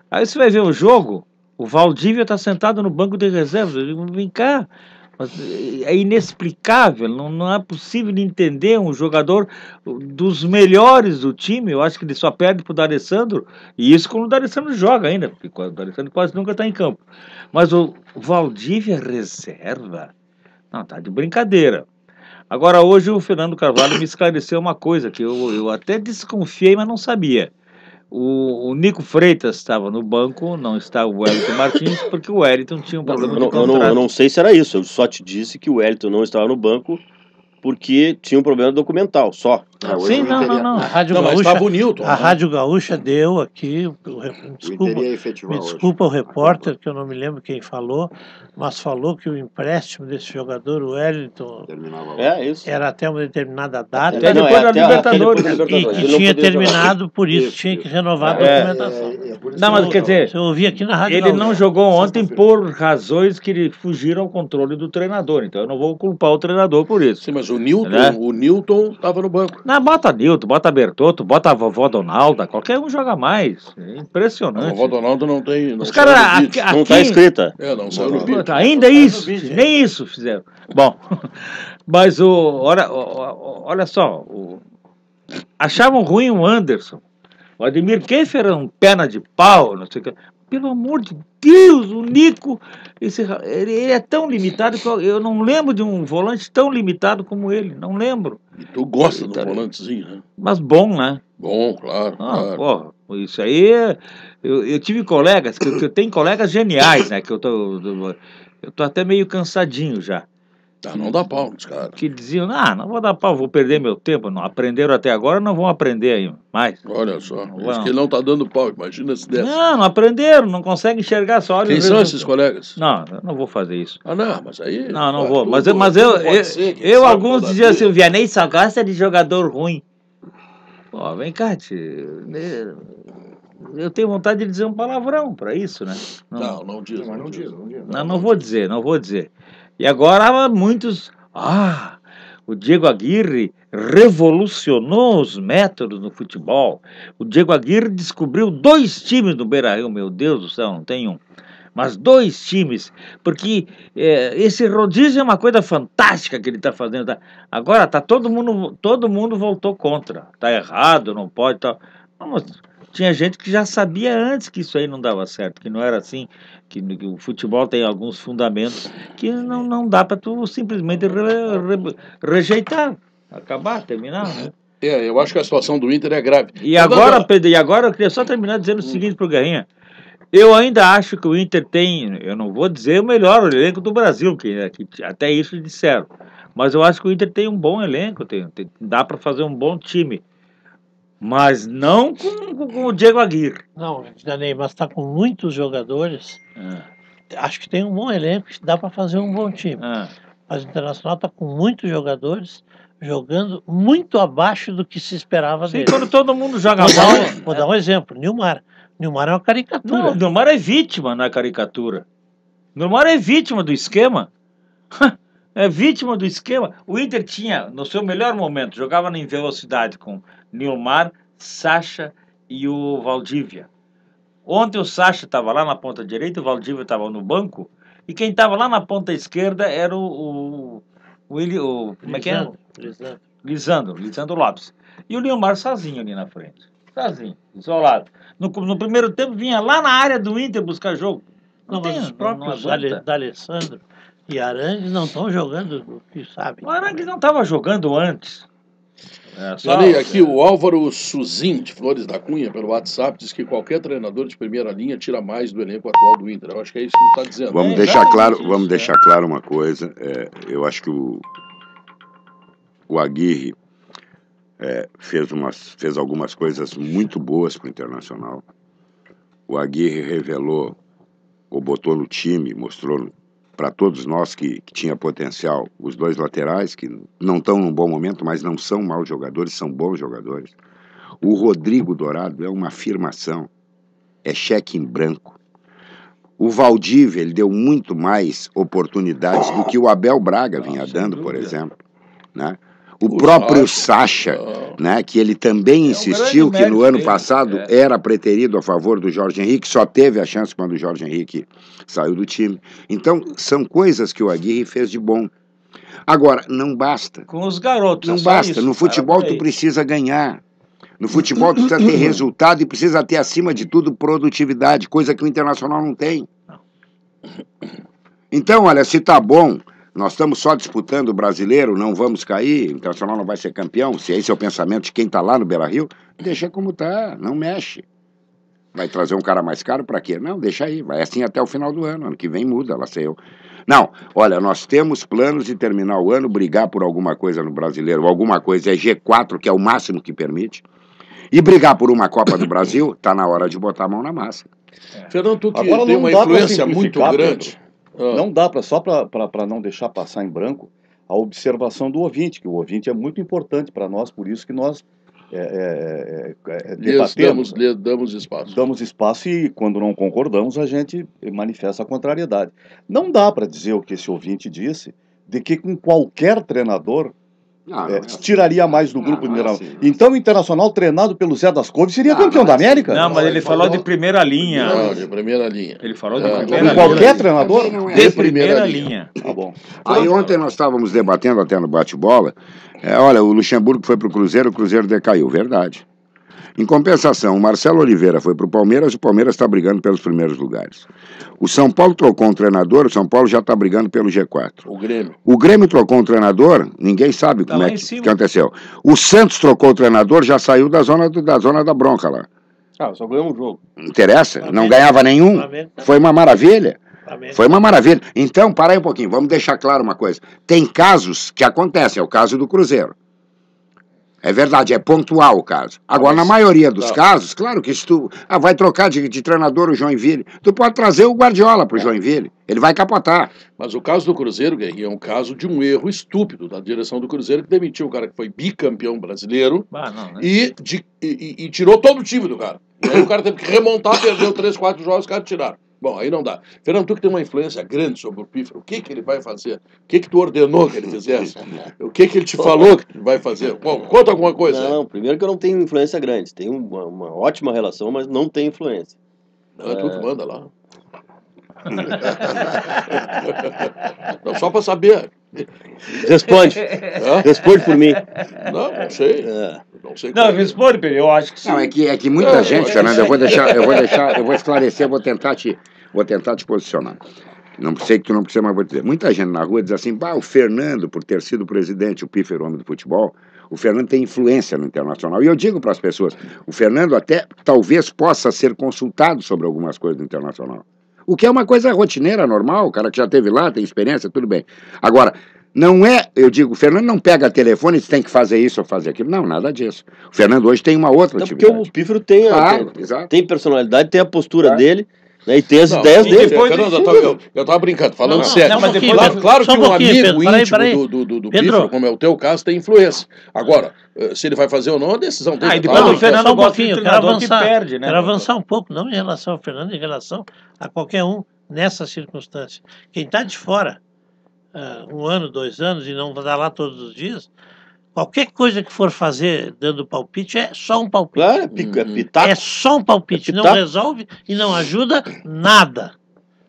aí você vai ver o jogo, o Valdívia tá sentado no banco de reservas. Eu digo, vem cá. Mas é inexplicável, não, não é possível de entender um jogador dos melhores do time. Eu acho que ele só perde pro D'Alessandro, e isso quando o D'Alessandro joga ainda, porque o D'Alessandro quase nunca está em campo. Mas o Valdívia reserva? Não, tá de brincadeira. Agora, hoje o Fernando Carvalho me esclareceu uma coisa que eu, eu até desconfiei, mas não sabia. O, o Nico Freitas estava no banco, não está o Wellington Martins, porque o Wellington tinha um Não, problema eu, de não, eu, não, contrato. eu não sei se era isso. Eu só te disse que o Wellington não estava no banco porque tinha um problema documental, só. Ah, hoje Sim, não, não, não. A Rádio Não, mas Gaúcha, o Newton. a né? Rádio Gaúcha deu aqui, desculpa, me hoje. desculpa o repórter, que eu não me lembro quem falou, mas falou que o empréstimo desse jogador, o Wellington. É, isso. era até uma determinada data Até não, depois da até- Libertadores. até depois da e que não tinha podia jogar. terminado, por isso Isso, tinha que renovar a É, documentação. É, é isso Não, mas quer dizer, Eu ouvi aqui na Rádio Ele Gaúcha. não jogou ontem por razões que fugiram ao controle do treinador. Então eu não vou culpar o treinador por isso. Sim, mas o Newton, Né? o Newton estava no banco. Não, bota Nilton, bota Bertotto, bota a vovó Donalda, qualquer um joga mais. É impressionante. vovó Donaldo não tem. Não Os caras vídeo. Não está escrita. É, não saiu no vídeo. Puta, ainda isso, nem isso fizeram. Bom, mas o, olha, olha só, o- achavam ruim o Anderson. O Ademir Keffer era um perna de pau, não sei o que. Pelo amor de Deus, o Nico, esse, ele, é tão limitado que eu, eu não lembro de um volante tão limitado como ele, não lembro. E tu gosta do Tá. volantezinho, né? Mas bom, né? Bom, claro, Ah, claro. pô, isso aí. é- Eu, eu tive colegas, que, que eu tenho colegas geniais, né? Que eu tô, eu tô até meio cansadinho já. Ah, não dá pau nos caras. Que diziam, ah, não vou dar pau, vou perder meu tempo. Não aprenderam até agora, não vão aprender aí mais. Olha só. Não. que ele não tá dando pau, imagina se desse. Não, não aprenderam, não conseguem enxergar só. olha Quem são esses colegas? Não, eu não vou fazer isso. Ah, não, mas aí. Não, não pô, vou. Mas, eu- mas eu, eu, ser, eu alguns diziam assim, o Vianney só gosta de jogador ruim. Pô, vem cá, tio. né, Eu tenho vontade de dizer um palavrão para isso, né? Não, não diz. Mas não diz, não diz. Não, não vou dizer, não vou dizer. E agora muitos. Ah, o Diego Aguirre revolucionou os métodos no futebol. O Diego Aguirre descobriu dois times no Beira Rio, meu Deus do céu, não tem um. mas dois times, porque é, esse rodízio é uma coisa fantástica que ele está fazendo. tá? Agora tá todo mundo, todo mundo voltou contra. Tá errado, não pode, tá. Vamos, tinha gente que já sabia antes que isso aí não dava certo, que não era assim, que, que o futebol tem alguns fundamentos que não, não dá para tu simplesmente re- re- rejeitar, acabar, terminar. Né? É, eu acho que a situação do Inter é grave. E agora, Pedro, e agora eu queria só terminar dizendo o seguinte pro Guerrinha. Eu ainda acho que o Inter tem, eu não vou dizer o melhor elenco do Brasil, que, que até isso disseram. Mas eu acho que o Inter tem um bom elenco, tem, tem- dá para fazer um bom time. Mas não com, com- o Diego Aguirre. Não, Danei, mas está com muitos jogadores. Ah, Acho que tem um bom elenco, que dá para fazer um bom time. ah. Mas o Internacional está com muitos jogadores jogando muito abaixo do que se esperava Sim, dele. quando todo mundo joga Vou dar, mal. um, vou dar um exemplo. Nilmar. Nilmar é uma caricatura. Não, o Neymar é vítima na caricatura. O Neymar é vítima do esquema. É vítima do esquema. O Inter tinha, no seu melhor momento, jogava em velocidade com Nilmar, Sacha e o Valdívia. Ontem o Sacha estava lá na ponta direita, o Valdívia estava no banco, e quem estava lá na ponta esquerda era o. o, o, Eli- o como é que é? Lisandro, Lisandro. Lisandro, Lopes. E o Nilmar sozinho ali na frente. Sozinho, isolado. No, no primeiro tempo vinha lá na área do Inter buscar jogo. Não, mas tem, os próprios não. D'Alessandro e Arangues não estão jogando o que sabe. O Arangues não estava jogando antes. É, só- Olha aí, aqui o Álvaro Suzin, de Flores da Cunha, pelo WhatsApp, diz que qualquer treinador de primeira linha tira mais do elenco atual do Inter. Eu acho que é isso que ele está dizendo. Vamos É, deixar claro, isso, vamos é. deixar claro uma coisa. é, eu acho que o, o Aguirre é, fez, umas, fez algumas coisas muito boas para o Internacional. O Aguirre revelou, ou botou no time, mostrou para todos nós que, que tinha potencial os dois laterais, que não estão num bom momento, mas não são maus jogadores, são bons jogadores. O Rodrigo Dourado é uma afirmação, é cheque em branco. O Valdívia, ele deu muito mais oportunidades do que o Abel Braga vinha dando, por exemplo. Né? O, O próprio Sacha. Né, que ele também É um insistiu que no ano dele, passado é. era preterido a favor do Jorge Henrique, só teve a chance quando o Jorge Henrique saiu do time. Então, são coisas que o Aguirre fez de bom. Agora, não basta. Com os garotos. Não é só basta. isso, no futebol, tu precisa ganhar. No futebol, tu precisa ter resultado e precisa ter, acima de tudo, produtividade, coisa que o Internacional não tem. Então, olha, se tá bom, nós estamos só disputando o brasileiro, não vamos cair, o Internacional não vai ser campeão, se esse é o pensamento de quem tá lá no Beira Rio, deixa como tá, não mexe. Vai trazer um cara mais caro para quê? Não, deixa aí, vai assim até o final do ano, ano que vem muda, lá sei eu. Não, olha, nós temos planos de terminar o ano, brigar por alguma coisa no brasileiro, alguma coisa é G4, que é o máximo que permite, e brigar por uma Copa do Brasil, tá na hora de botar a mão na massa. Fernando, tu que Agora tem não uma influência muito grande. Ah, Não dá para só para não deixar passar em branco a observação do ouvinte, que o ouvinte é muito importante para nós, por isso que nós é, é, é, é, lhes debatemos, damos, damos espaço. damos espaço e quando não concordamos a gente manifesta a contrariedade. Não dá para dizer o que esse ouvinte disse, de que com qualquer treinador Não, é, não tiraria mais do grupo não é internacional. assim, não. Então o Internacional treinado pelo Zé das Couves seria Não, campeão não é da América? Não, mas ele falou de primeira linha. Não, de primeira linha. Ele falou de É, primeira linha. qualquer treinador? Não é De primeira primeira linha. Tá bom. Aí ontem nós estávamos debatendo até no bate-bola. é, olha, o Luxemburgo foi para o Cruzeiro, o Cruzeiro decaiu. Verdade. Em compensação, o Marcelo Oliveira foi para o Palmeiras, o Palmeiras está brigando pelos primeiros lugares. O São Paulo trocou um treinador, o São Paulo já está brigando pelo G4. O Grêmio. O Grêmio trocou um treinador, ninguém sabe Tá como é que, que aconteceu. O Santos trocou o treinador, já saiu da zona, do- da zona da bronca lá. Ah, só ganhou um jogo. Não interessa, não Flamengo. ganhava nenhum. Flamengo tá- Foi uma maravilha. Foi uma maravilha. Então, para aí um pouquinho, vamos deixar claro uma coisa. Tem casos que acontecem, é o caso do Cruzeiro. É verdade, é pontual o caso. Agora, mas- na maioria dos Tá. casos, claro que se tu ah, vai trocar de, de treinador o Joinville, tu pode trazer o Guardiola pro Joinville. Ele vai capotar. Mas o caso do Cruzeiro, Guerrinho, é um caso de um erro estúpido da direção do Cruzeiro que demitiu o cara que foi bicampeão brasileiro Ah, não, né? e, de- e- e- e tirou todo o time do cara. E aí o cara teve que remontar, perdeu três, quatro jogos, os caras tiraram. Bom, aí não dá. Fernando, tu que tem uma influência grande sobre o Pífaro, o que que ele vai fazer? O que que tu ordenou que ele fizesse? O que que ele te falou que vai fazer? Bom, conta alguma coisa. Não, primeiro que eu não tenho influência grande. Tenho uma, uma ótima relação, mas não tenho influência. Não, é tu que manda lá. Não, só para saber. Responde. Hã? Responde por mim. Não, não sei. É. Não sei Não, é. responde, Pedro. Eu acho que sim. Não, é que, é que muita Não, gente, é- Fernando, eu vou deixar, eu vou deixar, eu vou esclarecer, eu vou tentar te, vou tentar te posicionar. Não sei que tu não precisa, mas vou dizer. Muita gente na rua diz assim, bah, o Fernando, por ter sido presidente, o pífero homem do futebol, o Fernando tem influência no internacional. E eu digo para as pessoas, o Fernando até talvez possa ser consultado sobre algumas coisas do internacional. O que é uma coisa rotineira, normal, o cara que já teve lá, tem experiência, tudo bem. Agora, não é, eu digo, o Fernando não pega telefone e tem que fazer isso ou fazer aquilo. Não, nada disso. O Fernando hoje tem uma outra Não, porque atividade. o Pífero tem, tem, tem personalidade, tem a postura dele, né, e tem as Não, ideias dele. depois- Fernando, eu tava, eu, eu tava brincando, falando Não, sério. não, mas depois- claro, claro que um um amigo Pedro, íntimo peraí. do, do, do, do Pedro. Pífaro, como é o teu caso, tem influência. Agora, eh, se ele vai fazer ou não, a decisão dele. Ah, e tá? depois Não, o Fernando um pouquinho, eu quero treinador que avançar. perde, né? Quero avançar um pouco, não em relação ao Fernando, em relação a qualquer um nessa circunstância. Quem está de fora, ah, um ano, dois anos, e não está lá todos os dias, qualquer coisa que for fazer dando palpite é só um palpite. Claro, é, pico, é Uhum. pitaco. É só um palpite, É não resolve e não ajuda nada.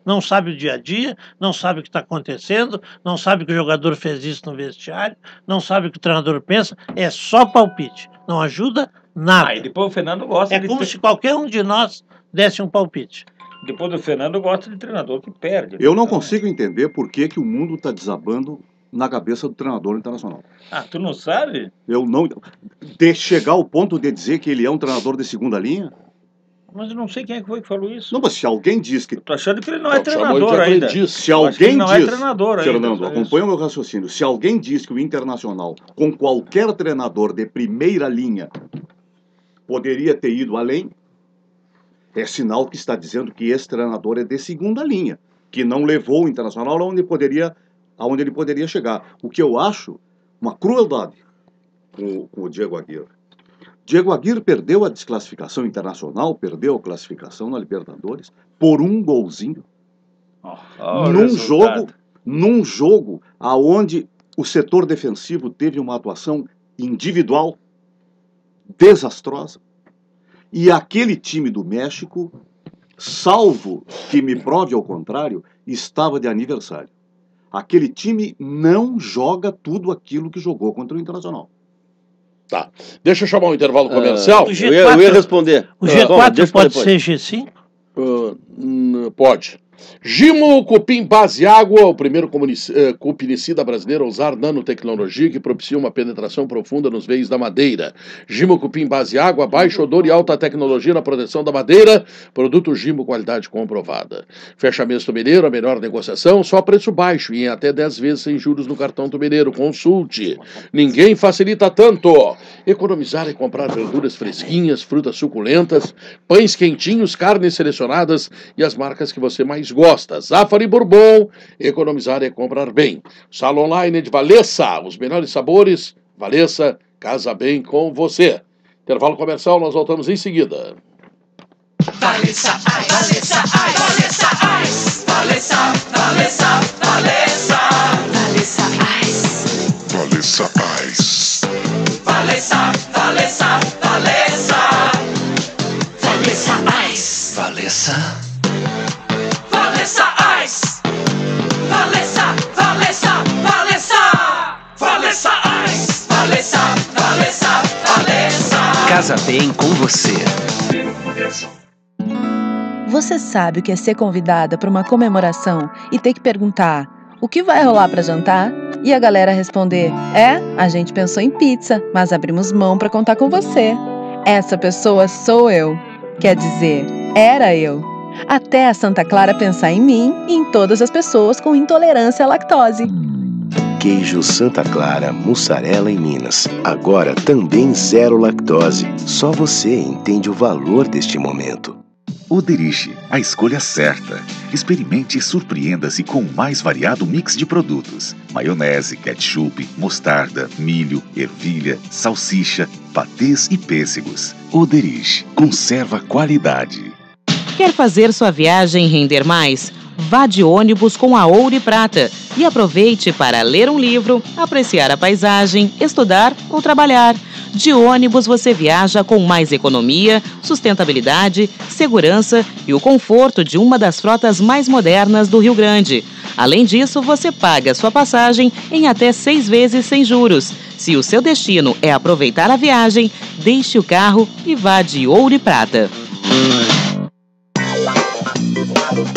Não sabe o dia a dia, não sabe o que está acontecendo, não sabe que o jogador fez isso no vestiário, não sabe o que o treinador pensa, é só palpite, não ajuda nada. Ah, e depois o Fernando gosta É de como tre- se qualquer um de nós desse um palpite. Depois do Fernando gosta de treinador que perde. Eu não consigo entender por que, que o mundo está desabando na cabeça do treinador internacional. Ah, tu não sabe? Eu não. De chegar ao ponto de dizer que ele é um treinador de segunda linha? Mas eu não sei quem é que foi que falou isso. Não, mas se alguém diz que. Eu tô achando que ele não é de treinador ainda. aprendiz. Se alguém ele não é diz. treinador ainda, Fernando, acompanha o meu raciocínio. Se alguém diz que o Internacional, com qualquer treinador de primeira linha, poderia ter ido além, é sinal que está dizendo que esse treinador é de segunda linha, que não levou o Internacional aonde poderia, aonde ele poderia chegar. O que eu acho uma crueldade com, com o Diego Aguirre. Diego Aguirre perdeu a desclassificação internacional, perdeu a classificação na Libertadores por um golzinho Ó, o num resultado. jogo, num jogo aonde o setor defensivo teve uma atuação individual desastrosa e aquele time do México, salvo que me prove ao contrário, estava de aniversário. Aquele time não joga tudo aquilo que jogou contra o Internacional. Deixa eu chamar um intervalo comercial. O Eu ia, eu ia responder. O Ah, G4 bom, deixa pra pode ser G5? Ah, hum, pode. Gimo Cupim Base Água, o primeiro eh, cupinecida brasileiro a usar nanotecnologia que propicia uma penetração profunda nos veios da madeira. Gimo Cupim Base Água, baixo odor e alta tecnologia na proteção da madeira. Produto Gimo, qualidade comprovada. Fechamento Tumeleiro, a melhor negociação, só preço baixo e em até 10 vezes sem juros no cartão Tumeleiro. Consulte. Ninguém facilita tanto. Economizar e comprar verduras fresquinhas, frutas suculentas, pães quentinhos, carnes selecionadas e as marcas que você mais gosta. Zafari Bourbon, economizar é comprar bem. Sala online de Valessa, os melhores sabores. Valessa, casa bem com você. Intervalo comercial, nós voltamos em seguida. Valessa Ice. Valessa. Casa bem com você. Você sabe o que é ser convidada para uma comemoração e ter que perguntar o que vai rolar para jantar? E a galera responder: É, a gente pensou em pizza, mas abrimos mão para contar com você. Essa pessoa sou eu. Quer dizer, era eu. Até a Santa Clara pensar em mim e em todas as pessoas com intolerância à lactose. Queijo Santa Clara, mussarela em Minas. Agora também zero lactose. Só você entende o valor deste momento. Oderich, a escolha certa. Experimente e surpreenda-se com o mais variado mix de produtos: maionese, ketchup, mostarda, milho, ervilha, salsicha, patês e pêssegos. Oderich, conserva qualidade. Quer fazer sua viagem render mais? Vá de ônibus com a Ouro e Prata e aproveite para ler um livro, apreciar a paisagem, estudar ou trabalhar. De ônibus você viaja com mais economia, sustentabilidade, segurança e o conforto de uma das frotas mais modernas do Rio Grande. Além disso, você paga sua passagem em até seis vezes sem juros. Se o seu destino é aproveitar a viagem, deixe o carro e vá de ouro e prata.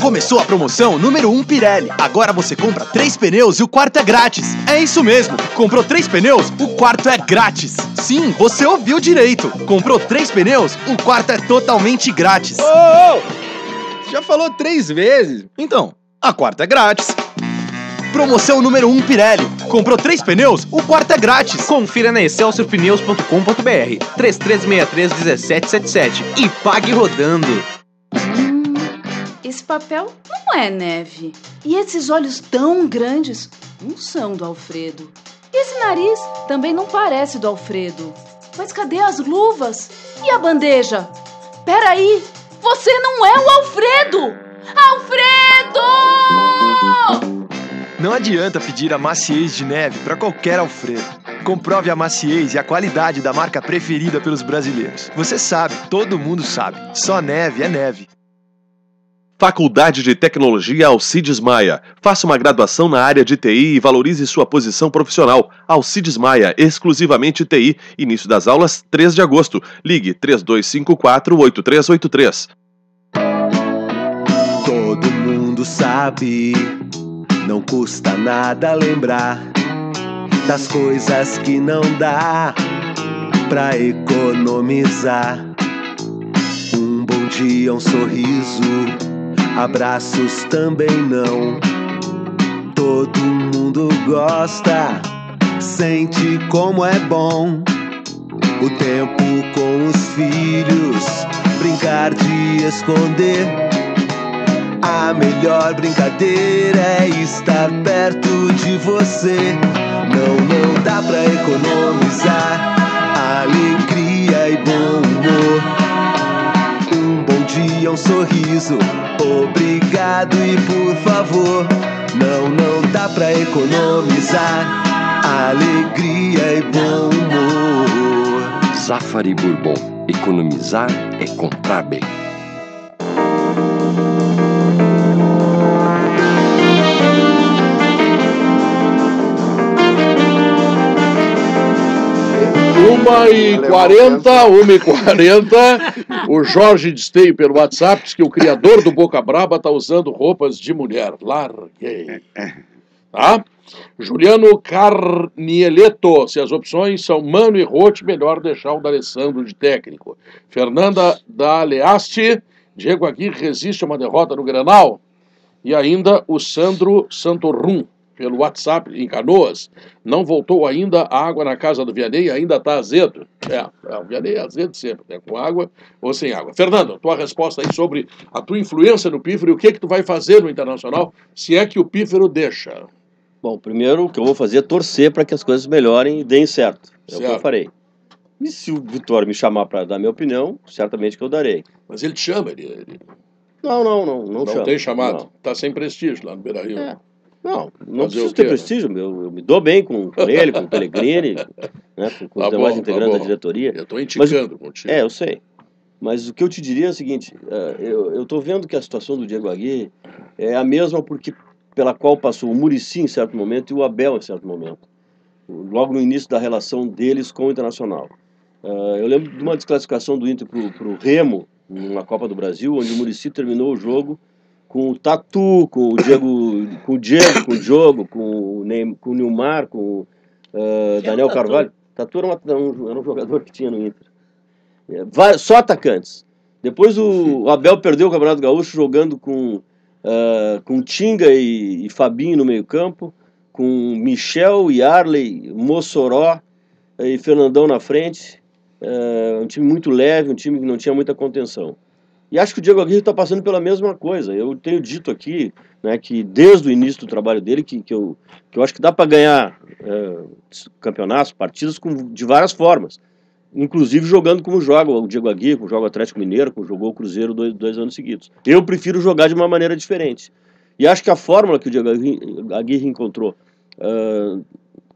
Começou a promoção número 1 um Pirelli. Agora você compra três pneus e o quarto é grátis. É isso mesmo. Comprou três pneus, o quarto é grátis. Sim, você ouviu direito. Comprou três pneus, o quarto é totalmente grátis. Ô, ô. Já falou três vezes. Então, a quarta é grátis. Promoção número 1 um Pirelli. Comprou três pneus, o quarto é grátis. Confira na excelsiorpneus.com.br 3363-1777 e pague rodando. Esse papel não é neve. E esses olhos tão grandes não são do Alfredo. E esse nariz também não parece do Alfredo. Mas cadê as luvas? E a bandeja? Peraí! Você não é o Alfredo! Alfredo! Não adianta pedir a maciez de neve para qualquer Alfredo. Comprove a maciez e a qualidade da marca preferida pelos brasileiros. Você sabe, todo mundo sabe. Só neve é neve. Faculdade de Tecnologia Alcides Maia. Faça uma graduação na área de TI e valorize sua posição profissional. Alcides Maia, exclusivamente TI. Início das aulas 3 de agosto. Ligue 3254-8383. Todo mundo sabe, não custa nada lembrar das coisas que não dá pra economizar. Um bom dia, um sorriso abraços também não. Todo mundo gosta, sente como é bom. O tempo com os filhos, brincar de esconder. A melhor brincadeira é estar perto de você. Não, não dá pra economizar alegria e bom humor um dia, um sorriso. Obrigado e por favor, não, não dá pra economizar alegria e bom humor. Zafari Bourbon. Economizar é comprar bem. Uma e quarenta, uma e quarenta. O Jorge Desteio pelo WhatsApp diz que o criador do Boca Braba está usando roupas de mulher. Larguei. Tá? Juliano Carnieletto, se as opções são Mano e Rote, melhor deixar o D'Alessandro de técnico. Fernanda D'Aleaste, Diego Aguirre resiste a uma derrota no Granal. E ainda o Sandro Santorum, pelo WhatsApp, em Canoas. Não voltou ainda a água na casa do Vianney, ainda está azedo. É, é, o Vianney é azedo sempre, né? com água ou sem água. Fernando, tua resposta aí sobre a tua influência no Pífero e o que, que tu vai fazer no Internacional, se é que o Pífero deixa. Bom, primeiro o que eu vou fazer é torcer para que as coisas melhorem e deem certo. É o que eu Certo. farei. E se o Vitório me chamar para dar minha opinião, certamente que eu darei. Mas ele te chama, ele, ele Não, não, não, não, não, chama. tem chamado. Não. Tá sem prestígio lá no Beira Rio. É. Não, não Fazer preciso ter prestígio, eu, eu me dou bem com, com ele, com o Pellegrini, né, com, com Tá os demais bom, tá integrantes bom. da diretoria. Eu Mas- indicando contigo. É, eu sei. Mas o que eu te diria é o seguinte, eh, eu, tô vendo que a situação do Diego Aguirre é a mesma porque, pela qual passou o Murici em certo momento e o Abel em certo momento. Logo no início da relação deles com o Internacional. Eh, eu lembro de uma desclassificação do Inter para o Remo, numa Copa do Brasil, onde o Murici terminou o jogo com o Tatu, com o Diego, com o Diego, com o Diogo, com o, Neym, com o Nilmar, com o eh, é o Daniel Tatu? Carvalho. Tatu era, uma- um, era um jogador que tinha no Inter. É, vai- só atacantes. Depois o Abel perdeu o Campeonato Gaúcho jogando com, ah, com Tinga e, e Fabinho no meio-campo, com Michel, Yarley, Mossoró eh, e Fernandão na frente. Eh, um time muito leve, um time que não tinha muita contenção. E acho que o Diego Aguirre está passando pela mesma coisa. Eu tenho dito aqui né, que desde o início do trabalho dele, que, que, eu, que eu acho que dá para ganhar eh, campeonatos, partidas com, de várias formas inclusive jogando como joga o Diego Aguirre, como joga o Atlético Mineiro, como jogou o Cruzeiro dois, dois anos seguidos. Eu prefiro jogar de uma maneira diferente. E acho que a fórmula que o Diego Aguirre, encontrou ah,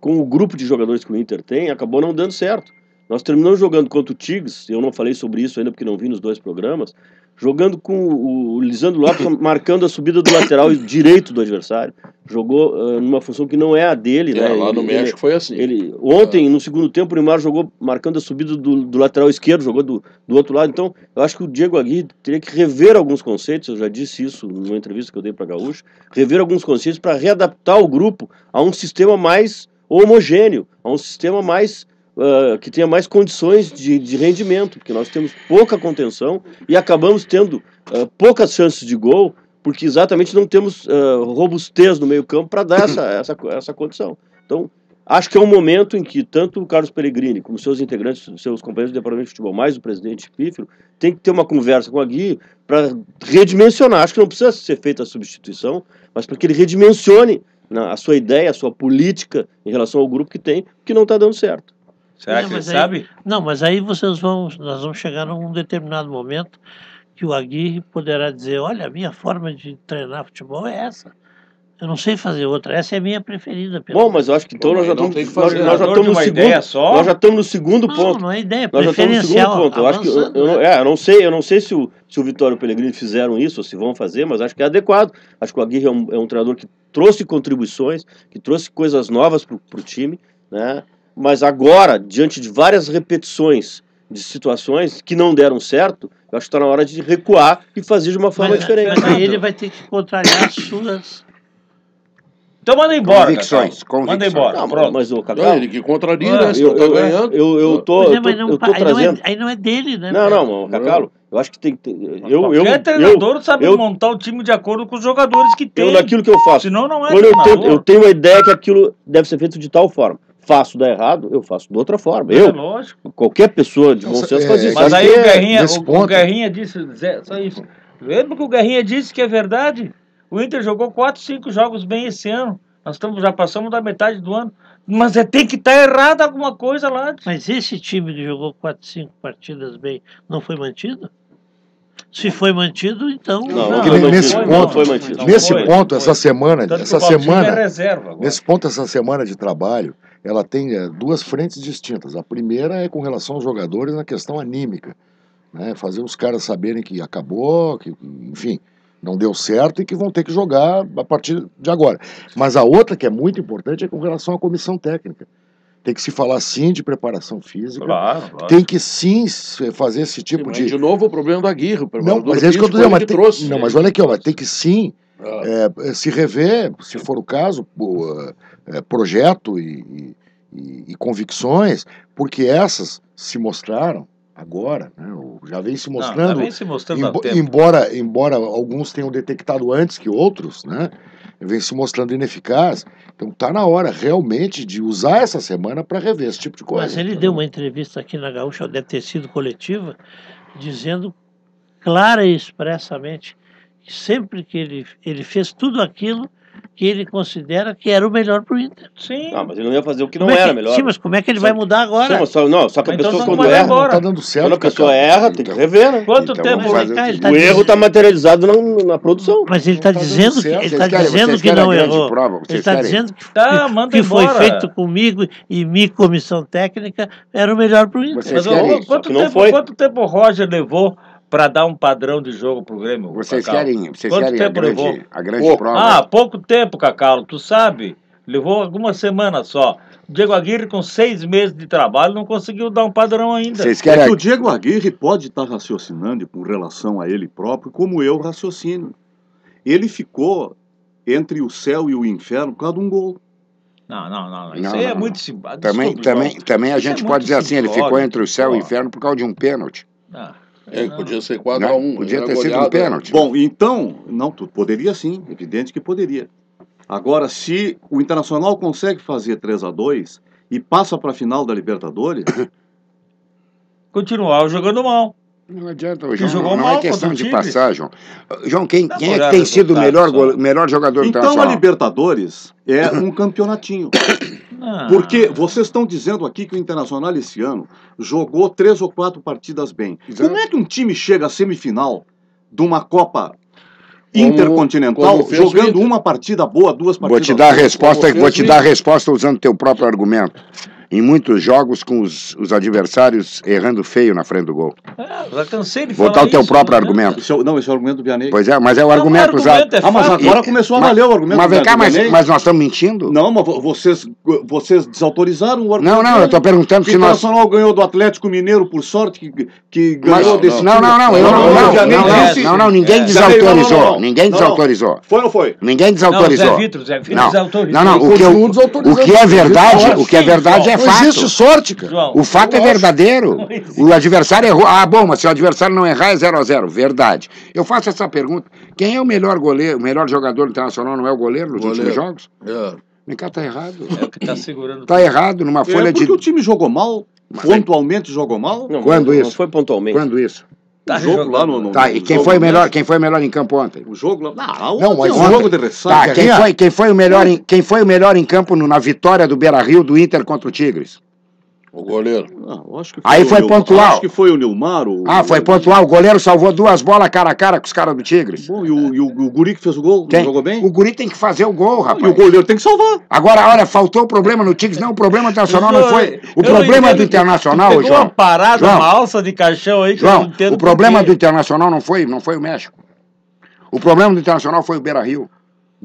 com o grupo de jogadores que o Inter tem acabou não dando certo. Nós terminamos jogando contra o Tigres, eu não falei sobre isso ainda porque não vi nos dois programas, jogando com o Lisandro Lopes marcando a subida do lateral direito do adversário. Jogou uh, numa função que não é a dele, É, né? lá no Ele- México ele- foi assim. Ele, ontem, no segundo tempo, o Neymar jogou marcando a subida do, do lateral esquerdo, jogou do, do outro lado. Então, eu acho que o Diego Aguirre teria que rever alguns conceitos, eu já disse isso numa entrevista que eu dei para Gaúcho, rever alguns conceitos para readaptar o grupo a um sistema mais homogêneo, a um sistema mais ah, que tenha mais condições de, de rendimento, porque nós temos pouca contenção e acabamos tendo ah, poucas chances de gol, porque exatamente não temos ah, robustez no meio campo para dar essa, essa, essa condição. Então, acho que é um momento em que tanto o Carlos Pellegrini, como seus integrantes, seus companheiros do departamento de futebol, mais o presidente Pífero, tem que ter uma conversa com a Gui para redimensionar. Acho que não precisa ser feita a substituição, mas para que ele redimensione na- a sua ideia, a sua política em relação ao grupo que tem, que não está dando certo. Será Não, que ele aí- sabe? Não, mas aí vocês vão, nós vamos chegar num determinado momento que o Aguirre poderá dizer, olha, a minha forma de treinar futebol é essa. Eu não sei fazer outra, essa é a minha preferida. Pedro. Bom, mas eu acho que então Bom, nós já estamos, nós, nós já estamos no segundo, ideia só? nós já estamos no segundo Não, ponto. não é ideia, Nós já estamos no segundo ponto. Eu acho que eu, eu não, né? é, eu não sei, eu não sei se o, se o Vitório e o Pellegrini fizeram isso ou se vão fazer, mas acho que é adequado. Acho que o Aguirre é um, é um treinador que trouxe contribuições, que trouxe coisas novas para o time, né? Mas agora, diante de várias repetições de situações que não deram certo, eu acho que está na hora de recuar e fazer de uma forma Mas, diferente. mas aí ele vai ter que contrariar as suas. Então manda embora. Convicções, Cacau. Manda embora. Não, pronto. mas o Cacau. Não, ele que contraria, Ah, né? Se eu, não tá eu, ganhando. eu, eu tô, é, eu tô, mas não, eu tô aí, não trazendo. é, aí não é dele, né? Não, não, Cacalo, eu acho que tem que ter. Eu, eu, Qualquer treinador eu, sabe eu, montar o time de acordo com os jogadores que tem. eu naquilo que eu faço. Senão não é Quando eu, treinador. tento, eu tenho uma ideia que aquilo deve ser feito de tal forma. Faço dar errado, eu faço de outra forma. É Eu, lógico. qualquer pessoa de bom senso é, faz isso. Mas aí que o é- Guerrinha, o, o Guerrinha disse, Zé, só isso. Lembra que o Guerrinha disse que é verdade? O Inter jogou 4, 5 jogos bem esse ano. Nós estamos, já passamos da metade do ano. Mas é, tem que estar errado alguma coisa lá. Mas esse time que jogou 4, 5 partidas bem não foi mantido? Se foi mantido, então. Não, não, não nesse foi, ponto, não foi mantido. nesse foi, ponto, essa foi. semana, Tanto essa semana, é reserva agora. nesse ponto, essa semana de trabalho, ela tem eh, duas frentes distintas. A primeira é com relação aos jogadores na questão anímica, né? Fazer os caras saberem que acabou, que, enfim, não deu certo e que vão ter que jogar a partir de agora. Mas a outra que é muito importante é com relação à comissão técnica. Tem que se falar sim de preparação física. Claro, claro. Tem que sim fazer esse tipo Mas, de de novo, o problema do Aguirre. O não, mas é isso que eu tô físico, dizendo. Mas tem, trouxe. não, mas olha aqui, ó, tem que sim Ah. é, se rever, se for o caso, o, é, projeto e, e- e convicções, porque essas se mostraram agora, né, já vem se Não, mostrando, já vem se mostrando há embo- tempo. embora, embora alguns tenham detectado antes que outros, né, vem se mostrando ineficaz. Então está na hora realmente de usar essa semana para rever esse tipo de coisa. Mas ele deu uma entrevista aqui na Gaúcha, deve ter sido coletiva, dizendo clara e expressamente que sempre que ele, ele fez tudo aquilo que ele considera que era o melhor para o Inter. Sim. Não, mas ele não ia fazer o que não Como é era que- melhor. Sim, mas como é que ele Só- vai mudar agora? Sim, só, não, só que a Então pessoa não quando erra, embora. Não tá dando certo. quando a pessoa erra, tem que rever, né? Quanto Então, tempo vai o ele tá O erro está materializado na, na produção. Mas ele está Não tá dando dizendo que ele Vocês está querem- dizendo que não errou. prova? Ele está dizendo que, Tá, manda que foi feito comigo e minha comissão técnica era o melhor para o Inter. Mas não quanto tempo o Roger levou para dar um padrão de jogo pro Grêmio? Vocês Cacau? querem, vocês Quanto querem a tempo levou? grande, a grande Pouco. prova? Ah, pouco tempo, Cacau, tu sabe. Levou algumas semanas só. Diego Aguirre, com seis meses de trabalho, não conseguiu dar um padrão ainda. Vocês É querem que a- o Diego Aguirre pode estar raciocinando com relação a ele próprio, como eu raciocino. Ele ficou entre o céu e o inferno por causa de um gol. Não, não, não. Isso Não, aí é não, muito simpático. Também, também, também a é gente muito pode dizer assim, ele ficou entre o céu e o inferno por causa de um pênalti. Ah, É, podia ser 4x1. Não, podia ter sido um pênalti. Bom, então, não, tu poderia sim, evidente que poderia. Agora, se o Internacional consegue fazer 3 a 2 e passa para a final da Libertadores, continuar jogando mal. Não adianta, João, jogou não, não é questão de passar, João. João, quem, Não quem é que tem sido o melhor, só. melhor jogador do então a? Libertadores é um campeonatinho. Ah, Porque vocês estão dizendo aqui que o Internacional esse ano jogou três ou quatro partidas bem. Exato. Como é que um time chega à semifinal de uma Copa Como- Intercontinental como jogando uma partida boa, duas Vou partidas te dar a boas? resposta, vou te dar a resposta usando teu próprio argumento. Em muitos jogos com os, os adversários errando feio na frente do gol. É, já cansei de Botar falar o teu isso, próprio né? argumento. Esse é o- não, esse é o argumento do Vianney. Pois é, mas é o argumento usado. é ah, mas agora começou a Mas- valer o argumento Mas vem do cá, mas, mas nós estamos mentindo? Não, mas vo- vocês, vocês desautorizaram o argumento. Não, não, eu tô perguntando se o nós- Internacional ganhou do Atlético Mineiro por sorte, que, que Mas- ganhou desse não, não, não, eu não, não, o não, não, não, não, ninguém É. desautorizou, Não, não, não. ninguém Não, não. desautorizou. Foi ou não foi? Ninguém desautorizou. Não, o Zé Vitor, o Zé Vitor Não. desautorizou. Não, não, o que, o é verdade, o que é verdade é Não fato. existe sorte, cara. João, O fato é verdadeiro. O adversário errou. Ah, bom, mas se o adversário não errar é 0 a 0 Verdade. Eu faço essa pergunta. Quem é o melhor goleiro, o melhor jogador internacional não é o goleiro nos Goleiro. últimos jogos? É. Vem cá, tá errado. É o que tá segurando. Tá errado numa É folha porque de. o time jogou mal, pontualmente jogou mal. Não, Quando não, isso? Não foi pontualmente. Quando isso? Tá o jogo jogando. lá no, no Tá, e quem foi o melhor, quem foi o melhor em campo ontem? O jogo lá. Não, Não, mas ontem é um ontem- jogo de ressaca. Tá, quem foi, quem foi o melhor em, quem foi o melhor em campo no- na vitória do Beira-Rio do Inter contra o Tigres? O goleiro. Ah, eu acho que Aí o foi Nil- pontual. Acho que foi o Nilmar. O, Ah, foi pontual. O goleiro salvou duas bolas cara a cara com os caras do Tigres. Bom, e o, e o, o Guri que fez o gol, não jogou bem? O guri tem que fazer o gol, E o rapaz. goleiro tem que salvar. Agora, olha, faltou o problema no Tigres. Não, o problema internacional não foi. O Eu problema do Internacional, pegou João. uma parada, João. uma alça de caixão aí que eu João, não entendo o problema do. Internacional não foi, não foi o México. O problema do Internacional foi o Beira-Rio.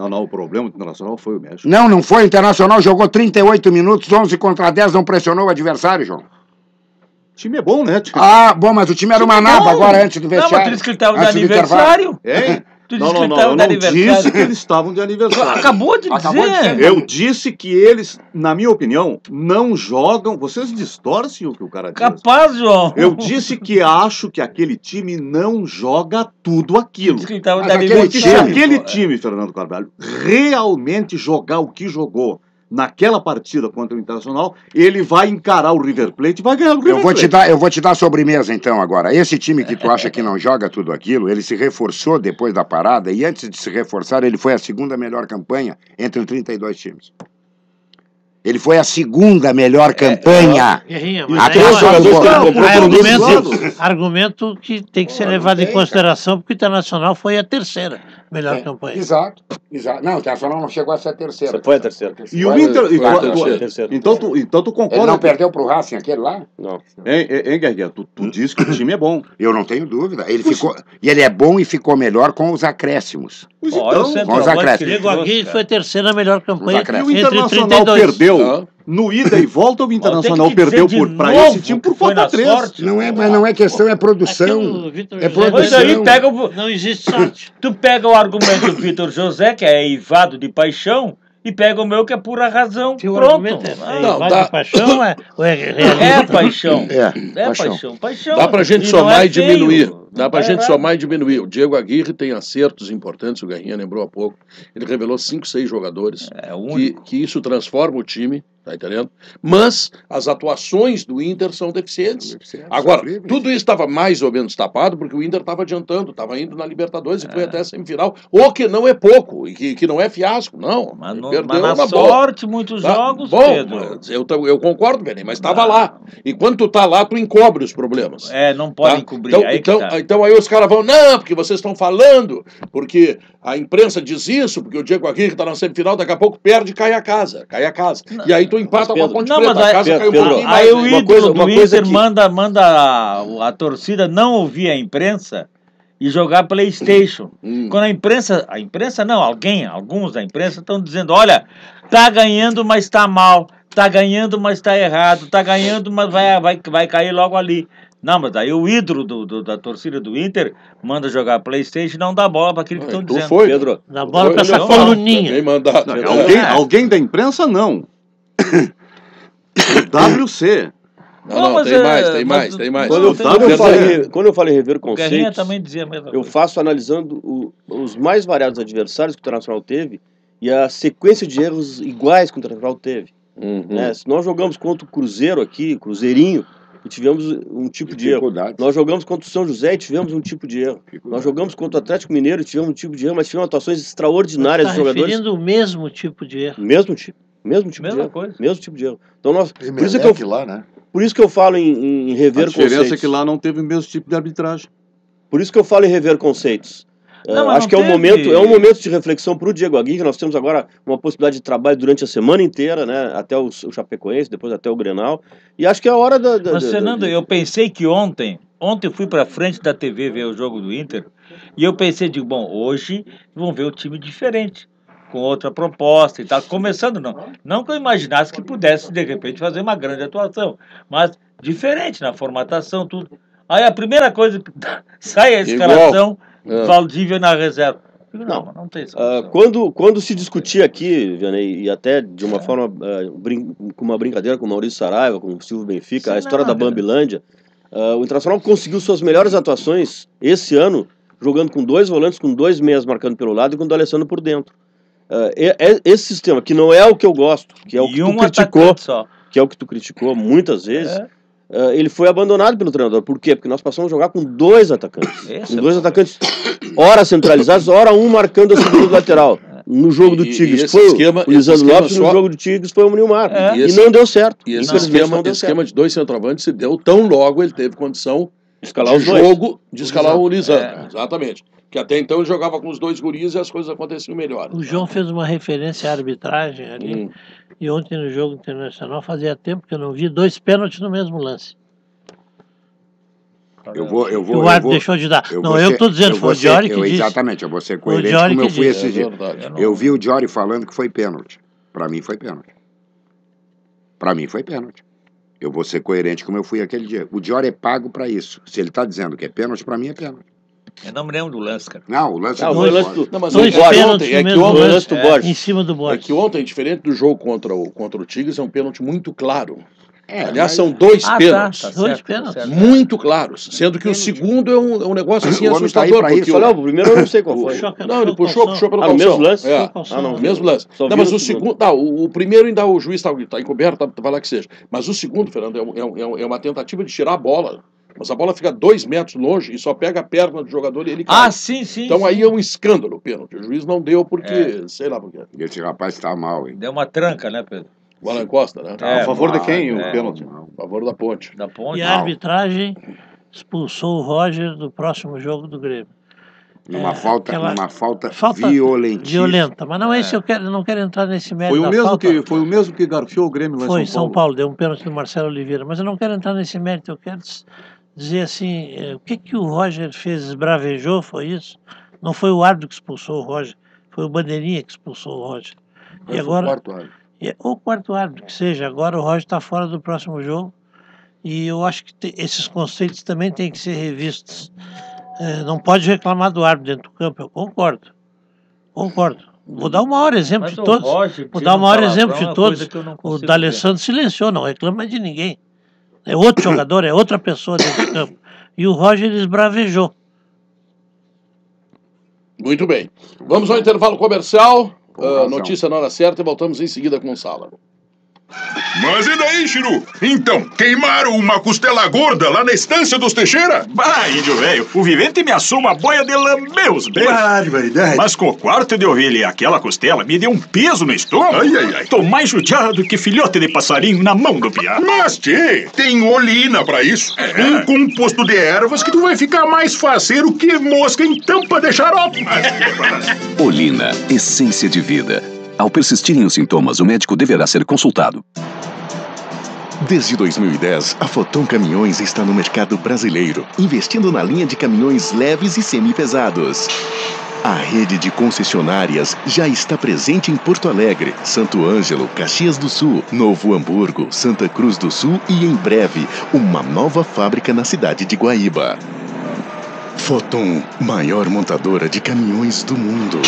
Não, não, o problema do Internacional foi o México. Não, não foi. O Internacional jogou 38 minutos, 11 contra 10, não pressionou o adversário, João. O time é bom, né? Ah, bom, mas o time era uma Time naba agora antes do Não, mas vestiário. tu disse que ele tava de aniversário. Hein? Tu Não, disse não, não, eu de não aniversário. disse que eles estavam de aniversário. Acabou de Acabou de dizer. dizer. Eu disse que eles, na minha opinião, não jogam. Vocês distorcem o que o cara diz. Capaz, João. Eu disse que acho que aquele time não joga tudo aquilo. Disse que ele tava de aquele Porque se aniversário. aquele time, Fernando Carvalho, realmente jogar o que jogou naquela partida contra o Internacional, ele vai encarar o River Plate e vai ganhar o River Eu vou, te Plate. dar, eu vou te dar sobremesa então agora. Esse time que tu acha que não joga tudo aquilo, ele se reforçou depois da parada e antes de se reforçar, ele foi a segunda melhor campanha entre os 32 times. Ele foi a segunda melhor campanha. Jogador que comprou comprou por pelos argumento, argumento que tem que ser levado em consideração, porque o Internacional foi a terceira melhor campanha. Exato, exato. Não, o Internacional não chegou a ser a terceira. Você foi a terceira. E o Foi- Inter. foi terceira. tu- Terceira. então, tu, então tu Ele concorda. não que- perdeu pro Racing aquele lá? Não. Hein, hein, Guerguinha? Tu, tu disse que o time é bom. Eu não tenho dúvida. Ele ficou e ele é bom e ficou melhor com os acréscimos. Pois Olha o então, centroavante vamos acréscimos. que ele Diego Aguirre foi a terceira melhor campanha Os E o Internacional 32. perdeu. No ida e volta, o Internacional que perdeu de por, novo esse time por 4x3. sorte. Não é, mas não é questão, é produção. Aquilo, É Pois aí produção. pega o, Não existe sorte. tu pega o argumento do Vitor José, que é eivado de paixão, e pega o meu, que é pura razão. Se o Pronto. é, Ah, é Não, dá- de paixão, é, é É paixão. É, É paixão. paixão. Paixão. Dá pra gente E somar é e feio. diminuir. Dá pra tá gente errado. somar e diminuir. O Diego Aguirre tem acertos importantes, o Garrinha lembrou há pouco. Ele revelou cinco, seis jogadores. É o Que, único. que isso transforma o time, tá entendendo? Mas as atuações do Inter são deficientes. Agora, Sofríveis. tudo isso estava mais ou menos tapado porque o Inter estava adiantando, estava indo na Libertadores e É. foi até a semifinal. O que não é pouco, e que, que não é fiasco, não. Mas, no, perdeu mas na uma boa. sorte, muitos Tá? jogos, Bom, Pedro. eu, eu concordo, Benê, mas estava lá. E quando tu tá lá, tu encobre os problemas. É, não podem Tá? cobrir. Então, aí que então, tá. Então aí os caras vão, não, porque vocês estão falando, porque a imprensa diz isso, porque o Diego Aguirre está na semifinal, daqui a pouco perde e cai a casa. Cai a casa. E aí tu empata com a Pedro, Ponte não, Preta. mas a aí- casa caiu um Pedro, mais. Aí o ídolo coisa- do Inter que- manda, manda a, a torcida não ouvir a imprensa e jogar Playstation. Hum. Quando a imprensa, a imprensa não, alguém, alguns da imprensa estão dizendo, olha, tá ganhando, mas tá mal, tá ganhando, mas tá errado, tá ganhando, mas vai, vai, vai cair logo ali. Não, mas aí o ídolo do, do- da torcida do Inter manda jogar Playstation e não dá bola para aquilo que estão Tu dizendo. foi. Pedro, Na bola pra Foi, essa coluninha. Alguém, É. alguém da imprensa, não. O WC. Não, Não, não, mas tem é- mais, tem mais, tem mais. quando eu, tem quando eu em, re- quando eu falo em rever conceitos, eu coisa. faço analisando o- os mais variados adversários que o Internacional teve e a sequência de erros iguais que o Internacional teve. Uhum. né? Se nós jogamos contra o Cruzeiro aqui, Cruzeirinho, e tivemos um tipo de erro. Nós jogamos contra o São José e tivemos um tipo de erro. Nós jogamos contra o Atlético Mineiro e tivemos um tipo de erro, mas tivemos atuações extraordinárias Está dos jogadores. referindo o mesmo tipo de erro. Mesmo tipo. Mesmo tipo de Mesma erro. coisa. Mesmo tipo de erro. Então nós, por, isso que eu, lá, né? por isso que eu falo em, em A rever diferença conceitos. é que lá não teve o mesmo tipo de arbitragem. Por isso que eu falo em rever conceitos. É, Não, acho que é um teve- momento, é um momento de reflexão para o Diego Aguirre. Nós temos agora uma possibilidade de trabalho durante a semana inteira, né? Até o, o Chapecoense, depois até o Grenal. E acho que é a hora da. da Mas, da- Fernando, da- eu pensei que ontem, ontem eu fui pra frente da TV ver o jogo do Inter, e eu pensei, digo, bom, hoje vão ver o time diferente, com outra proposta e tal. Começando, não. Não que eu imaginasse que pudesse, de repente, fazer uma grande atuação, mas diferente na formatação, tudo. Aí a primeira coisa que sai a Igual. É. Valdívia na reserva. Digo, Não, não, não tem isso. Ah, quando, quando se discutia aqui, Vianney, e até de uma forma, ah, brin- com uma brincadeira com o Maurício Saraiva, com o Silvio Benfica, a história da Bambilândia, o Internacional conseguiu suas melhores atuações esse ano, jogando com dois volantes, com dois meias marcando pelo lado e com o D'Alessandro por dentro. E- é- esse sistema, que não é o que eu gosto, que é o que E tu um criticou, que é o que tu criticou muitas vezes, É. ah, ele foi abandonado pelo treinador. Por quê? Porque nós passamos a jogar com dois atacantes. Esse com é dois atacantes, ora centralizados, ora um marcando a segunda lateral. No jogo do E- e Tigres foi esquema- o Lisandro Lopes, no só- jogo do Tigres foi o Nilmar. É. E, esse- não deu certo. E esse esquema, esse esquema de dois centroavantes se deu tão logo ele teve condição escalar de os dois. jogo de escalar o Lisandro. É. Exatamente. Que até então ele jogava com os dois guris e as coisas aconteciam melhor. O João fez uma referência à arbitragem ali. Hum. E ontem no jogo internacional fazia tempo que eu não vi dois pênaltis no mesmo lance. Eu vou, eu vou, o eu árbitro vou- deixou de dar. eu não, vou eu ser- estou dizendo, eu foi o ser- Diori que eu- disse. Exatamente, eu vou ser o coerente como eu fui disse. esse É dia. verdade. Eu vi o Diori falando que foi pênalti. Pra mim foi pênalti. Pra mim foi pênalti. Eu vou ser coerente como eu fui aquele dia. O Diori é pago pra isso. Se ele tá dizendo que é pênalti, pra mim é pênalti. Eu não me lembro do lance, cara. Não, o lance Não, do o lance do- não, mas Dois é pênaltis ontem, é no que ontem, lance, é, em cima do É Borges. que ontem, diferente do jogo contra o, contra o Tigres, é um pênalti muito claro. É, Aliás, mas- são dois Ah, tá, pênaltis. tá Dois certo, pênaltis. tá certo. Muito claros. Sendo que o segundo é um, é um negócio assim O tá assustador. pra porque isso. Olha, o primeiro eu não sei qual foi. O- Não, ele puxou, puxou pelo Ah, calção. mesmo lance? É. O calção. Ah, não, Não, mesmo lance. só Não, mas o segundo. segundo. Tá, o, o primeiro ainda o juiz está tá encoberto, tá, vai lá que seja. Mas o segundo, Fernando, é, é é é uma tentativa de tirar a bola. Mas a bola fica dois metros longe e só pega a perna do jogador e ele cai. Ah, sim, sim. Então sim. aí é um escândalo o pênalti. O juiz não deu porque, É. sei lá por quê. Esse rapaz tá mal, hein? Deu uma tranca, né, Pedro? O Alan Costa, né? É, a favor de quem é, o pênalti? A favor da ponte. Da ponte. E a arbitragem expulsou o Roger do próximo jogo do Grêmio. Numa É, falta, aquela- numa falta, falta violentíssima. Violenta, mas não é isso, eu, quero, eu não quero entrar nesse mérito Foi o, mesmo falta. que, foi o mesmo que garfiou o Grêmio lá Foi em São São Paulo, deu um pênalti do Marcelo Oliveira, mas eu não quero entrar nesse mérito, eu quero dizer assim, eh, o que que o Roger fez, esbravejou, foi isso? Não foi o árbitro que expulsou o Roger, foi o Bandeirinha que expulsou o Roger. Mas E foi o agora, quarto árbitro. ou o quarto árbitro, que seja, agora o Roger está fora do próximo jogo, e eu acho que te- esses conceitos também têm que ser revistos. Eh, não pode reclamar do árbitro dentro do campo, eu concordo, concordo. Vou dar o maior exemplo Mas de todos. Roger Vou dar o um maior exemplo é de todos. O D'Alessandro silenciou, não reclama de ninguém. É outro jogador, é outra pessoa dentro do campo. E o Roger esbravejou. Muito bem. Vamos ao intervalo comercial. Razão. notícia na hora certa e voltamos em seguida com o Sala. Mas e daí, Chiru? Então, queimaram uma costela gorda lá na estância dos Teixeira? Bah, índio velho, o vivente me assou uma boia de lambeus, bem. Barbaridade. Mas com o quarto de ovelha e aquela costela me deu um peso no estômago. Ai, ai, ai. Tô mais judiado que filhote de passarinho na mão do piá. Mas, tchê, tem olina pra isso. Um composto de ervas que tu vai ficar mais faceiro que mosca em tampa de xarope. Olina, essência de vida. Ao persistirem os sintomas, o médico deverá ser consultado. Desde 2010, a Foton Caminhões está no mercado brasileiro, investindo na linha de caminhões leves e semi-pesados. A rede de concessionárias já está presente em Porto Alegre, Santo Ângelo, Caxias do Sul, Novo Hamburgo, Santa Cruz do Sul e, em breve, uma nova fábrica na cidade de Guaíba. Foton, maior montadora de caminhões do mundo.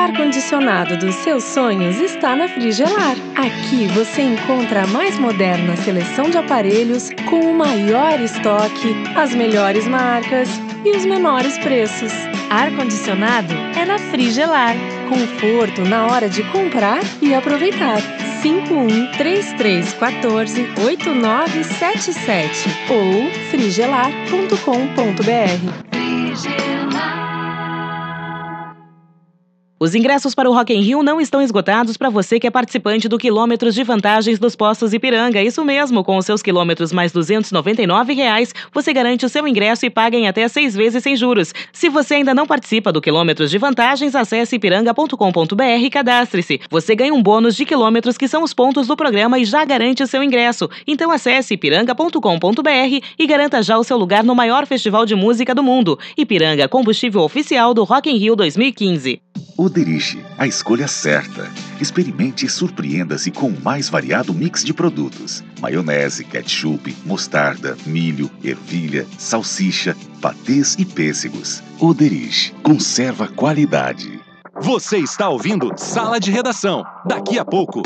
Ar-condicionado dos seus sonhos está na Frigelar. Aqui você encontra a mais moderna seleção de aparelhos com o maior estoque, as melhores marcas e os menores preços. Ar-condicionado é na Frigelar. Conforto na hora de comprar e aproveitar. 51 3314 8977 ou frigelar.com.br. Os ingressos para o Rock in Rio não estão esgotados para você que é participante do Quilômetros de Vantagens dos Postos Ipiranga. Isso mesmo, com os seus quilômetros mais 299 reais, você garante o seu ingresso e paga em até seis vezes sem juros. Se você ainda não participa do Quilômetros de Vantagens, acesse ipiranga.com.br e cadastre-se. Você ganha um bônus de quilômetros que são os pontos do programa e já garante o seu ingresso. Então acesse ipiranga.com.br e garanta já o seu lugar no maior festival de música do mundo. Ipiranga, combustível oficial do Rock in Rio 2015. O Dirige, a escolha certa. Experimente e surpreenda-se com o mais variado mix de produtos: maionese, ketchup, mostarda, milho, ervilha, salsicha, patês e pêssegos. O Dirige, conserva qualidade. Você está ouvindo Sala de Redação. Daqui a pouco.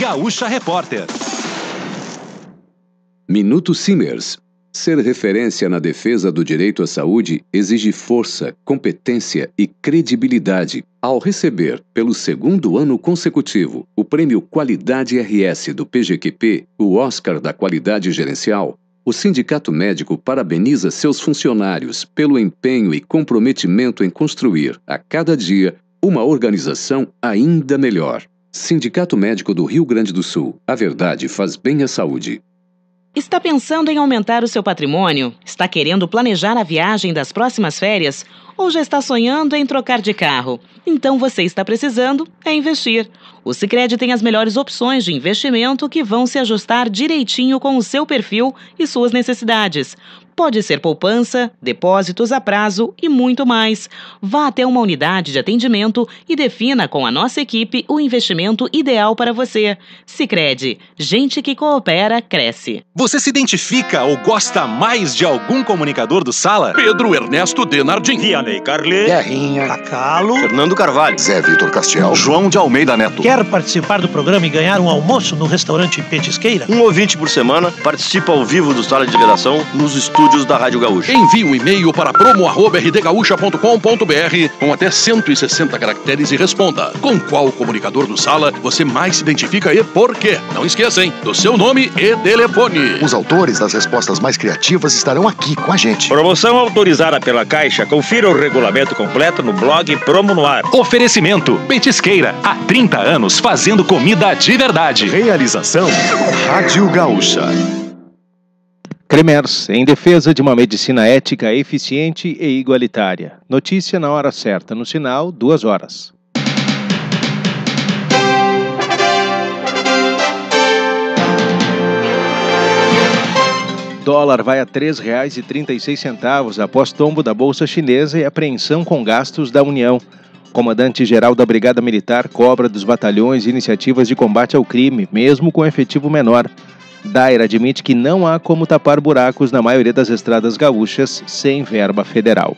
Gaúcha Repórter. Minuto Simers. Ser referência na defesa do direito à saúde exige força, competência e credibilidade. Ao receber, pelo segundo ano consecutivo, o prêmio Qualidade RS do PGQP, o Oscar da Qualidade Gerencial, o Sindicato Médico parabeniza seus funcionários pelo empenho e comprometimento em construir, a cada dia, uma organização ainda melhor. Sindicato Médico do Rio Grande do Sul. A verdade faz bem à saúde. Está pensando em aumentar o seu patrimônio? Está querendo planejar a viagem das próximas férias? Ou já está sonhando em trocar de carro? Então você está precisando é investir. O Sicredi tem as melhores opções de investimento que vão se ajustar direitinho com o seu perfil e suas necessidades. Pode ser poupança, depósitos a prazo e muito mais. Vá até uma unidade de atendimento e defina com a nossa equipe o investimento ideal para você. Sicredi, gente que coopera cresce. Você se identifica ou gosta mais de algum comunicador do Sala? Pedro Ernesto Denardim. Vianney Carle. Guerrinha. Cacalo. Fernando Carvalho. Zé Vitor Castiel. João de Almeida Neto. Quer participar do programa e ganhar um almoço no restaurante Petisqueira? Um ouvinte por semana participa ao vivo do Sala de Redação nos estúdios da Rádio Gaúcha. Envie um e-mail para promo@rdgaúcha.com.br com até 160 caracteres e responda com qual comunicador do Sala você mais se identifica e por quê. Não esqueça, hein, do seu nome e telefone. Os autores das respostas mais criativas estarão aqui com a gente. Promoção autorizada pela Caixa. Confira o regulamento completo no blog Promo no Ar. Oferecimento Petisqueira. Há 30 anos fazendo comida de verdade. Realização Rádio Gaúcha. Cremers, em defesa de uma medicina ética, eficiente e igualitária. Notícia na hora certa, no sinal, duas horas. Dólar vai a R$ 3,36 após tombo da Bolsa Chinesa e apreensão com gastos da União. Comandante-geral da Brigada Militar cobra dos batalhões iniciativas de combate ao crime, mesmo com efetivo menor. Daira admite que não há como tapar buracos na maioria das estradas gaúchas sem verba federal.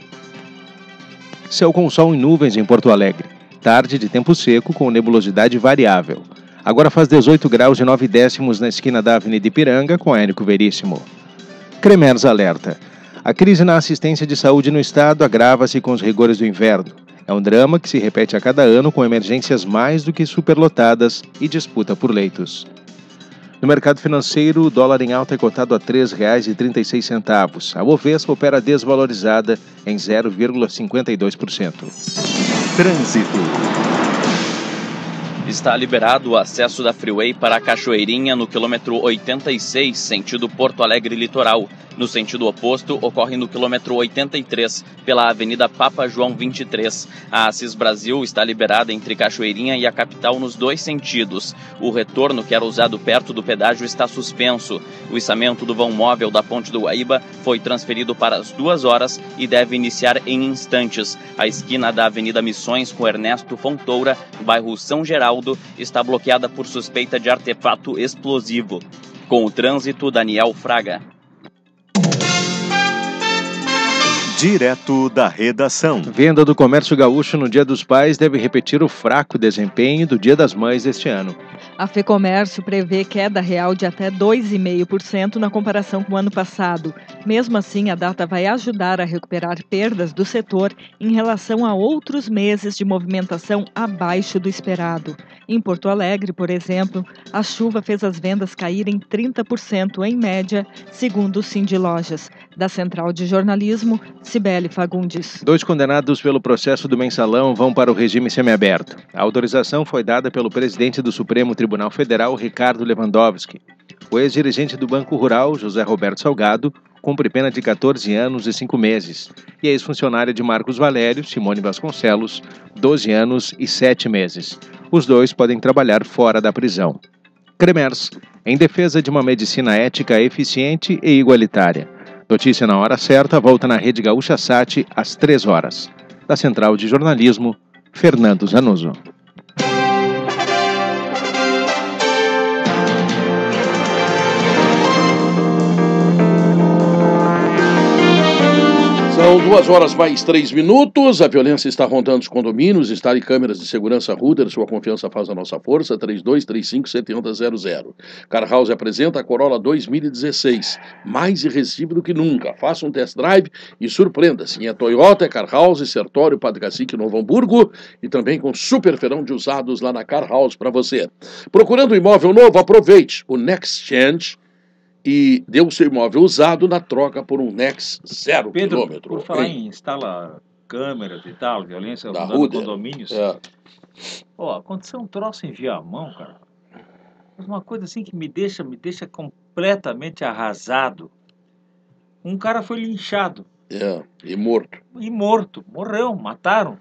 Céu com sol em nuvens em Porto Alegre. Tarde de tempo seco com nebulosidade variável. Agora faz 18 graus e 9 décimos na esquina da Avenida Ipiranga com Érico Veríssimo. Cremers alerta. A crise na assistência de saúde no estado agrava-se com os rigores do inverno. É um drama que se repete a cada ano com emergências mais do que superlotadas e disputa por leitos. No mercado financeiro, o dólar em alta é cotado a R$ 3,36. A Bovespa opera desvalorizada em 0,52%. Trânsito. Está liberado o acesso da Freeway para a Cachoeirinha no quilômetro 86, sentido Porto Alegre Litoral. No sentido oposto, ocorre no quilômetro 83, pela Avenida Papa João 23. A Assis Brasil está liberada entre Cachoeirinha e a capital nos dois sentidos. O retorno, que era usado perto do pedágio, está suspenso. O içamento do vão móvel da Ponte do Guaíba foi transferido para as duas horas e deve iniciar em instantes. A esquina da Avenida Missões com Ernesto Fontoura, bairro São Geraldo, está bloqueada por suspeita de artefato explosivo. Com o trânsito, Daniel Fraga. Direto da redação. Venda do comércio gaúcho no Dia dos Pais deve repetir o fraco desempenho do Dia das Mães deste ano. A FEComércio prevê queda real de até 2,5% na comparação com o ano passado. Mesmo assim, a data vai ajudar a recuperar perdas do setor em relação a outros meses de movimentação abaixo do esperado. Em Porto Alegre, por exemplo, a chuva fez as vendas caírem 30% em média, segundo o Cindy Lojas. Da Central de Jornalismo, Cibele Fagundes. Dois condenados pelo processo do mensalão vão para o regime semiaberto. A autorização foi dada pelo presidente do Supremo Tribunal Federal, Ricardo Lewandowski. O ex-dirigente do Banco Rural, José Roberto Salgado, cumpre pena de 14 anos e 5 meses. E a ex-funcionária de Marcos Valério, Simone Vasconcelos, 12 anos e 7 meses. Os dois podem trabalhar fora da prisão. Cremers, em defesa de uma medicina ética eficiente e igualitária. Notícia na hora certa volta na Rede Gaúcha Sat às 3 horas. Da Central de Jornalismo, Fernando Zanuso. São duas horas mais três minutos. A violência está rondando os condomínios. Instale câmeras de segurança Ruder. Sua confiança faz a nossa força. 3235-7100. Car apresenta a Corolla 2016. Mais irresistível do que nunca. Faça um test drive e surpreenda-se. É Toyota, é Car House, Sertório, Padre Cacique, Novo Hamburgo. E também com super ferão de usados lá na Car House para você. Procurando um imóvel novo, aproveite o Next Change e deu o seu imóvel usado na troca por um Nex zero Pedro, quilômetro. por falar Hein? em instala câmeras e tal, violência rodando Ruder. condomínios. É. Ó, aconteceu um troço em Viamão, cara. Uma coisa assim que me deixa, me deixa completamente arrasado. Um cara foi linchado É, e morto. e morto. Morreu, mataram.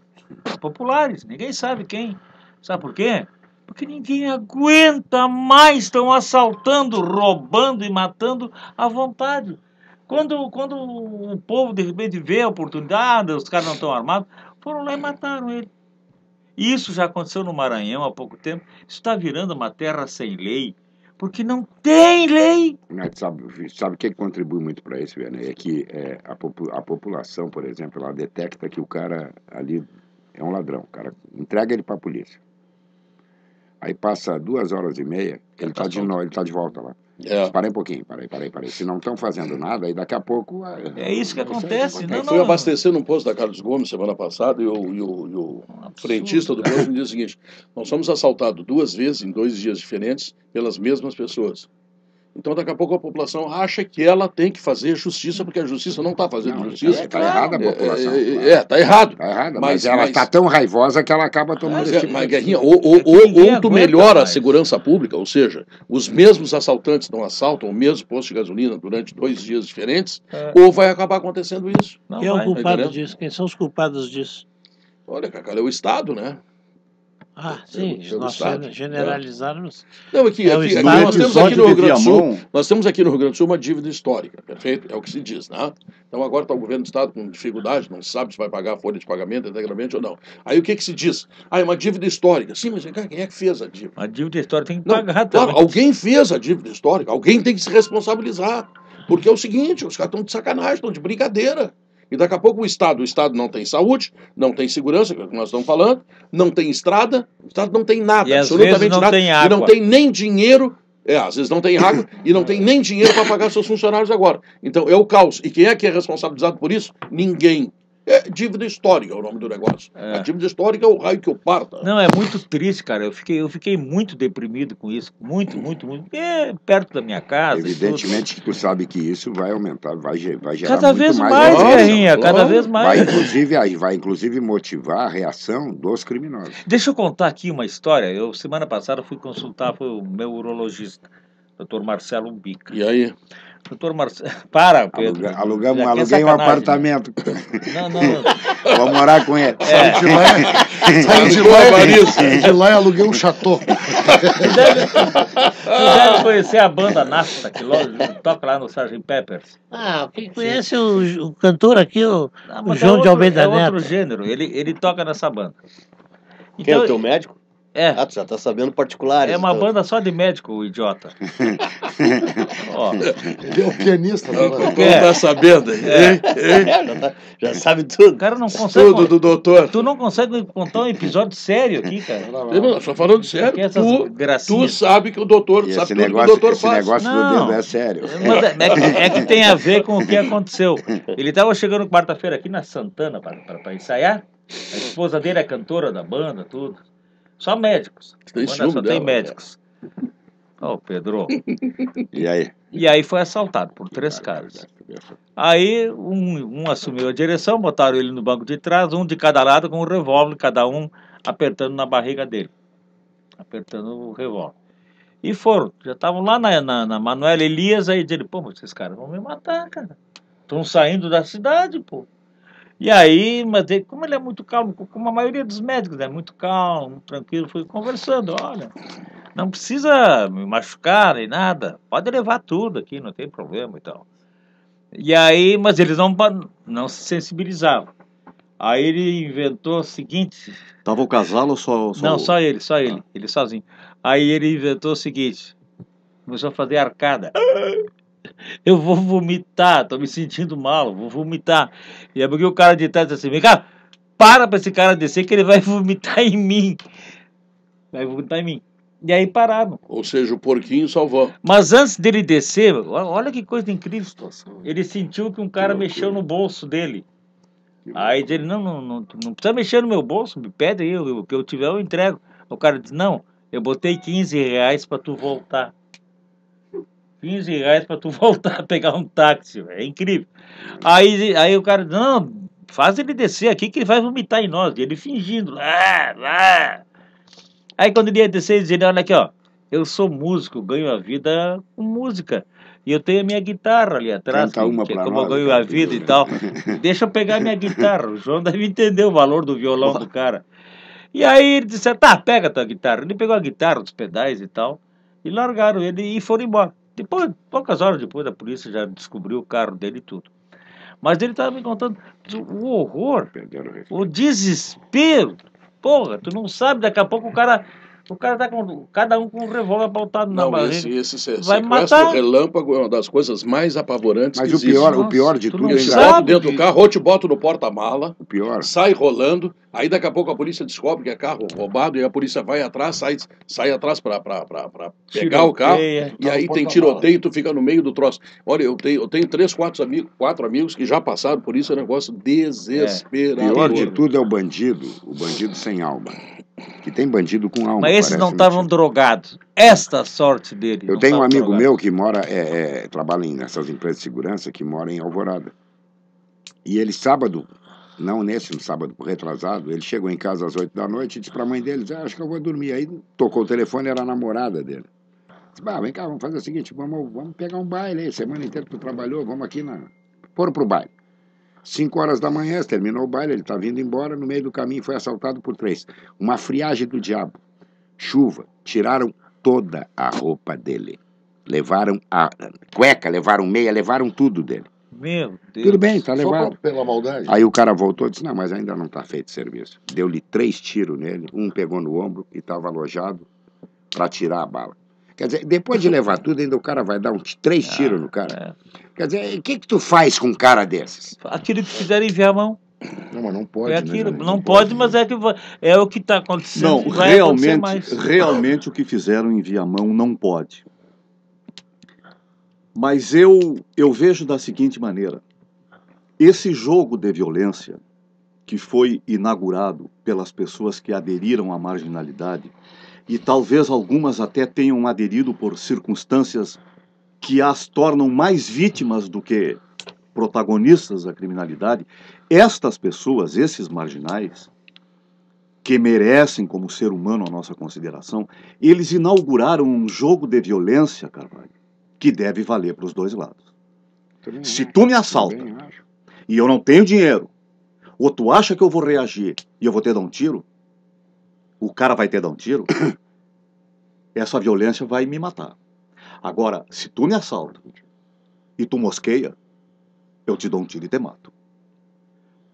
Populares, ninguém sabe quem. Sabe por quê? Porque ninguém aguenta mais, estão assaltando, roubando e matando à vontade. Quando, quando o povo de repente vê a oportunidade, os caras não estão armados, foram lá e mataram ele. Isso já aconteceu no Maranhão há pouco tempo. Isso está virando uma terra sem lei, porque não tem lei. Mas sabe, sabe o que contribui muito para isso, Vianney? É que é, a, a população, por exemplo, ela detecta que o cara ali é um ladrão. O cara entrega ele para a polícia. Aí passa duas horas e meia, ele está de, no- ele tá de volta lá. É. Parei um pouquinho, parei, parei, parei. Se não estão fazendo nada, aí daqui a pouco. É isso que acontece. Eu fui abastecer num posto da Carlos Gomes semana passada e o, e o- e o frentista do posto me disse o seguinte: nós somos assaltados duas vezes em dois dias diferentes pelas mesmas pessoas. Então, daqui a pouco a população acha que ela tem que fazer justiça, porque a justiça não está fazendo justiça. Está errada a população. É, é, tá errado. Está errada, mas, Mas- ela mas- está tão raivosa que ela acaba tomando Mas, esse é, tipo mas Guerrinha, ou, ou, ou, ou tu melhora a mais. segurança pública, ou seja, os mesmos assaltantes não assaltam o mesmo posto de gasolina durante dois dias diferentes, É. ou vai acabar acontecendo isso. Quem é o culpado Tá disso? Quem são os culpados disso? Olha, Cacá, é o Estado, né? Ah, sim, pelo nós Estado. generalizarmos. Não, aqui, É aqui, aqui nós temos aqui no Rio Grande do Sul, nós temos aqui no Rio Grande do Sul uma dívida histórica, perfeito? É o que se diz, né? Então agora está o governo do Estado com dificuldade, não sabe se vai pagar a folha de pagamento integralmente ou não. Aí o que que se diz? Ah, é uma dívida histórica. Sim, mas cara, quem é que fez a dívida? A dívida histórica tem que Não, pagar claro, também. alguém fez a dívida histórica, alguém tem que se responsabilizar. Porque é o seguinte, os caras estão de sacanagem, estão de brincadeira. E daqui a pouco o Estado, o Estado não tem saúde, não tem segurança, que é o que nós estamos falando, não tem estrada, o Estado não tem nada, E às absolutamente vezes não nada. tem E água. não tem nem dinheiro, é, às vezes não tem água, e não tem nem dinheiro para pagar seus funcionários agora. Então é o caos. E quem é que é responsabilizado por isso? Ninguém. É dívida histórica é o nome do negócio. A dívida histórica é o raio que eu parta. Não, é muito triste, cara. Eu fiquei, eu fiquei muito deprimido com isso. Muito, muito, muito. É perto da minha casa. Evidentemente que tu sabe que isso vai aumentar, vai, vai gerar Cada muito vez mais, mais. Guerrinha, cada vez mais. Vai inclusive, vai inclusive motivar a reação dos criminosos. Deixa eu contar aqui uma história. Eu, semana passada, fui consultar foi o meu urologista, doutor Marcelo Bica. E aí? Doutor Marcelo. Para, Pedro. Aluga- alugamos, é aluguei um apartamento. Não, não. Vou morar com ele. É. De lá, saí de lá, de lá e aluguei um chateau. Tu deve conhecer a banda Nasta, que logo toca lá no Sgt. Peppers. Ah, quem conhece o, o cantor aqui, o, Ah, o mas João é de outro, Almeida é Neto? outro gênero. Ele, ele toca nessa banda. Quem é o teu médico? É. Ah, tu já tá sabendo particulares. É uma então. banda só de médico, o idiota. Ó. Ele é o pianista, né? Como tá sabendo? hein? É. Hein? Hein? já, tá- já sabe tudo. O cara não consegue. Tudo do doutor. Tu não consegue contar um episódio sério aqui, cara. Eu Estou falando sério. Que essas Tu, tu sabe que o doutor E sabe esse tudo negócio, que o doutor esse faz. negócio do Não. dedo é sério. Mas é, é que, é que tem a ver com o que aconteceu. Ele estava chegando quarta-feira aqui na Santana para ensaiar. A esposa dele é cantora da banda, tudo. Só médicos. Tem só tem dela, médicos. Ô, Pedro. E aí? E aí foi assaltado por três caras. Aí um, um assumiu a direção, botaram ele no banco de trás, um de cada lado com um revólver, cada um apertando na barriga dele. Apertando o revólver. E foram, já estavam lá na, na, na Manuela Elias, aí dizendo, pô, mas esses caras vão me matar, cara. Estão saindo da cidade, pô. E aí, mas ele, como ele é muito calmo, como a maioria dos médicos é muito calmo, tranquilo, fui conversando, olha, não precisa me machucar nem nada, pode levar tudo aqui, não tem problema e tal. E aí, mas eles não, não se sensibilizavam. Aí ele inventou o seguinte, Tava o casal ou só, só não, o- só ele, só ele, ele sozinho. Aí ele inventou o seguinte, começou a fazer arcada. Eu vou vomitar, tô me sentindo mal, vou vomitar. E aí porque o cara de trás disse assim, vem cá, para pra esse cara descer que ele vai vomitar em mim. Vai vomitar em mim. E aí pararam. Ou seja, o porquinho salvou. Mas antes dele descer, olha que coisa incrível. Ele sentiu que um cara mexeu no bolso dele. Aí ele, não, não, não, não precisa mexer no meu bolso, me pede aí, o que eu tiver eu entrego. O cara disse, não, eu botei 15 reais pra tu voltar. 15 reais pra tu voltar a pegar um táxi, velho. é incrível. Aí, aí o cara, não, faz ele descer aqui que ele vai vomitar em nós. E ele fingindo, lá, lá. Aí quando ele ia descer, ele dizia, olha aqui, ó, eu sou músico, ganho a vida com música. E eu tenho a minha guitarra ali atrás, Canta uma que é como eu nós, ganho cara, a vida e tal. Deixa eu pegar minha guitarra. O João deve entender o valor do violão do cara. E aí ele disse, tá, pega a tua guitarra. Ele pegou a guitarra, os pedais e tal, e largaram ele e foram embora. Depois, poucas horas depois, a polícia já descobriu o carro dele e tudo. Mas ele estava me contando o horror, o desespero. Porra, tu não sabe, daqui a pouco o cara, o cara tá com cada um com um revólver apontado na Não, barriga. esse, esse se- Vai sequestro matar. relâmpago é uma das coisas mais apavorantes Mas que o pior- existe. o pior de Tu tudo ainda- sabe Sabe dentro do carro, ou te boto no porta-mala, O pior. sai rolando, aí daqui a pouco a polícia descobre que é carro roubado e a polícia vai atrás, sai, sai atrás pra pegar o carro, Tiroteia. e aí tem tiroteio e tu fica no meio do troço. Olha, eu tenho, eu tenho três, quatro amigos, quatro amigos que já passaram por isso, é um negócio desesperador. Pior de tudo é o bandido, o bandido sem alma. Que tem bandido com alma. Mas esses não parece estavam drogados. Esta sorte dele. Eu tenho um amigo drogado. meu que mora, é, é, trabalha nessas empresas de segurança, que mora em Alvorada. E ele, sábado, não nesse, sábado retrasado, ele chegou em casa às oito da noite e disse pra mãe dele, ah, acho que eu vou dormir. Aí tocou o telefone, era a namorada dele. Disse, bah, vem cá, vamos fazer o seguinte, vamos, vamos pegar um baile aí, semana inteira que tu trabalhou, vamos aqui na... Foram pro baile. Cinco horas da manhã, terminou o baile, ele tá vindo embora, no meio do caminho foi assaltado por três. Uma friagem do diabo. Chuva, tiraram toda a roupa dele. Levaram a cueca, levaram meia, levaram tudo dele. Meu Deus. Tudo bem, tá Só levado. pra- pela maldade. Aí o cara voltou e disse, não, mas ainda não tá feito o serviço. Deu-lhe três tiros nele, um pegou no ombro e estava alojado para tirar a bala. Quer dizer, depois de levar tudo, ainda o cara vai dar uns três tiros no cara. Quer dizer, o que que tu faz com um cara desses? Aquilo que fizeram em Viamão. Não, mas não pode, É né, aquilo, Janine? não, pode, mas é, que é o que está acontecendo. Não, realmente, mais. realmente o que fizeram em Viamão não pode. Mas eu, eu vejo da seguinte maneira: esse jogo de violência que foi inaugurado pelas pessoas que aderiram à marginalidade, e talvez algumas até tenham aderido por circunstâncias que as tornam mais vítimas do que protagonistas da criminalidade, estas pessoas, esses marginais, que merecem como ser humano a nossa consideração, eles inauguraram um jogo de violência, Carvalho, que deve valer para os dois lados. Se tu me assalta e eu não tenho dinheiro, ou tu acha que eu vou reagir e eu vou te dar um tiro, o cara vai te dar um tiro, essa violência vai me matar. Agora, se tu me assalta e tu mosqueia, eu te dou um tiro e te mato.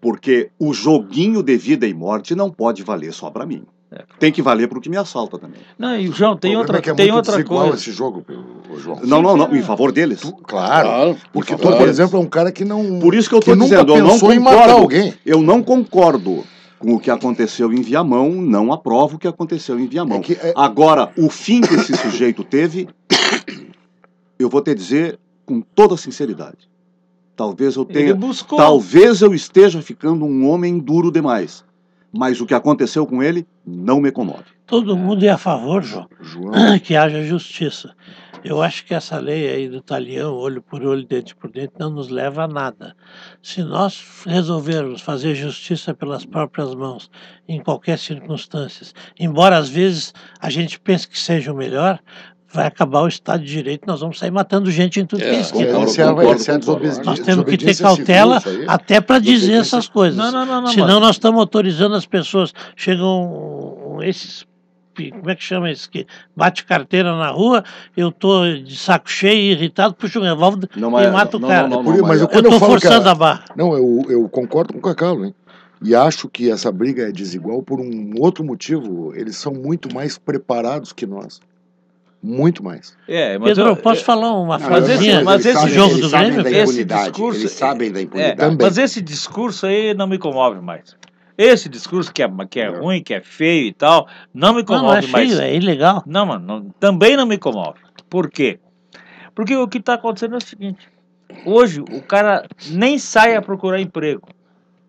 Porque o joguinho de vida e morte não pode valer só para mim. tem que valer para o que me assalta também. Não, e o João, tem O outra, é que é tem muito outra coisa. esse jogo, João. Não, não, não, em favor deles. Claro, porque tu, por exemplo, é um cara que não. Por isso que eu que nunca dizendo, eu não pensou em matar concordo. alguém. Eu não concordo com o que aconteceu em Viamão, não aprovo o que aconteceu em Viamão. é Agora, o fim que esse sujeito teve, eu vou te dizer com toda sinceridade. Talvez eu tenha. Ele buscou. Talvez eu esteja ficando um homem duro demais. Mas o que aconteceu com ele não me comove. Todo mundo é a favor, João, que haja justiça. Eu acho que essa lei aí do talião, olho por olho, dente por dente, não nos leva a nada. Se nós resolvermos fazer justiça pelas próprias mãos, em qualquer circunstância, embora às vezes a gente pense que seja o melhor, vai acabar o Estado de Direito, nós vamos sair matando gente em tudo que é esquina. é- é Nós temos que ter cautela até para dizer essas coisas. Não, não, não, não, Senão mas- nós estamos autorizando as pessoas. Chegam esses. Como é que chama esse que bate carteira na rua? Eu tô de saco cheio e irritado, puxo um revólver e mato o cara. Por isso- mas eu, eu quando eu, tô falo que forçando a barra. Não, eu, eu concordo com o Cacalo, hein? E acho que essa briga é desigual por um outro motivo. Eles são muito mais preparados que nós. Muito mais. É, mas Pedro, eu- posso eu- falar uma Não, mas mas Eles esse sabem- jogo eles do sabem Grêmio, esse discurso, eles sabem da é, impunidade. mas esse discurso aí não me comove mais. Esse discurso que é, que é ruim, que é feio e tal, não me Não, não comove é mais. feio, é ilegal. Não, mano, não- também não me comove. Por quê? Porque o que está acontecendo é o seguinte: hoje o cara nem sai a procurar emprego.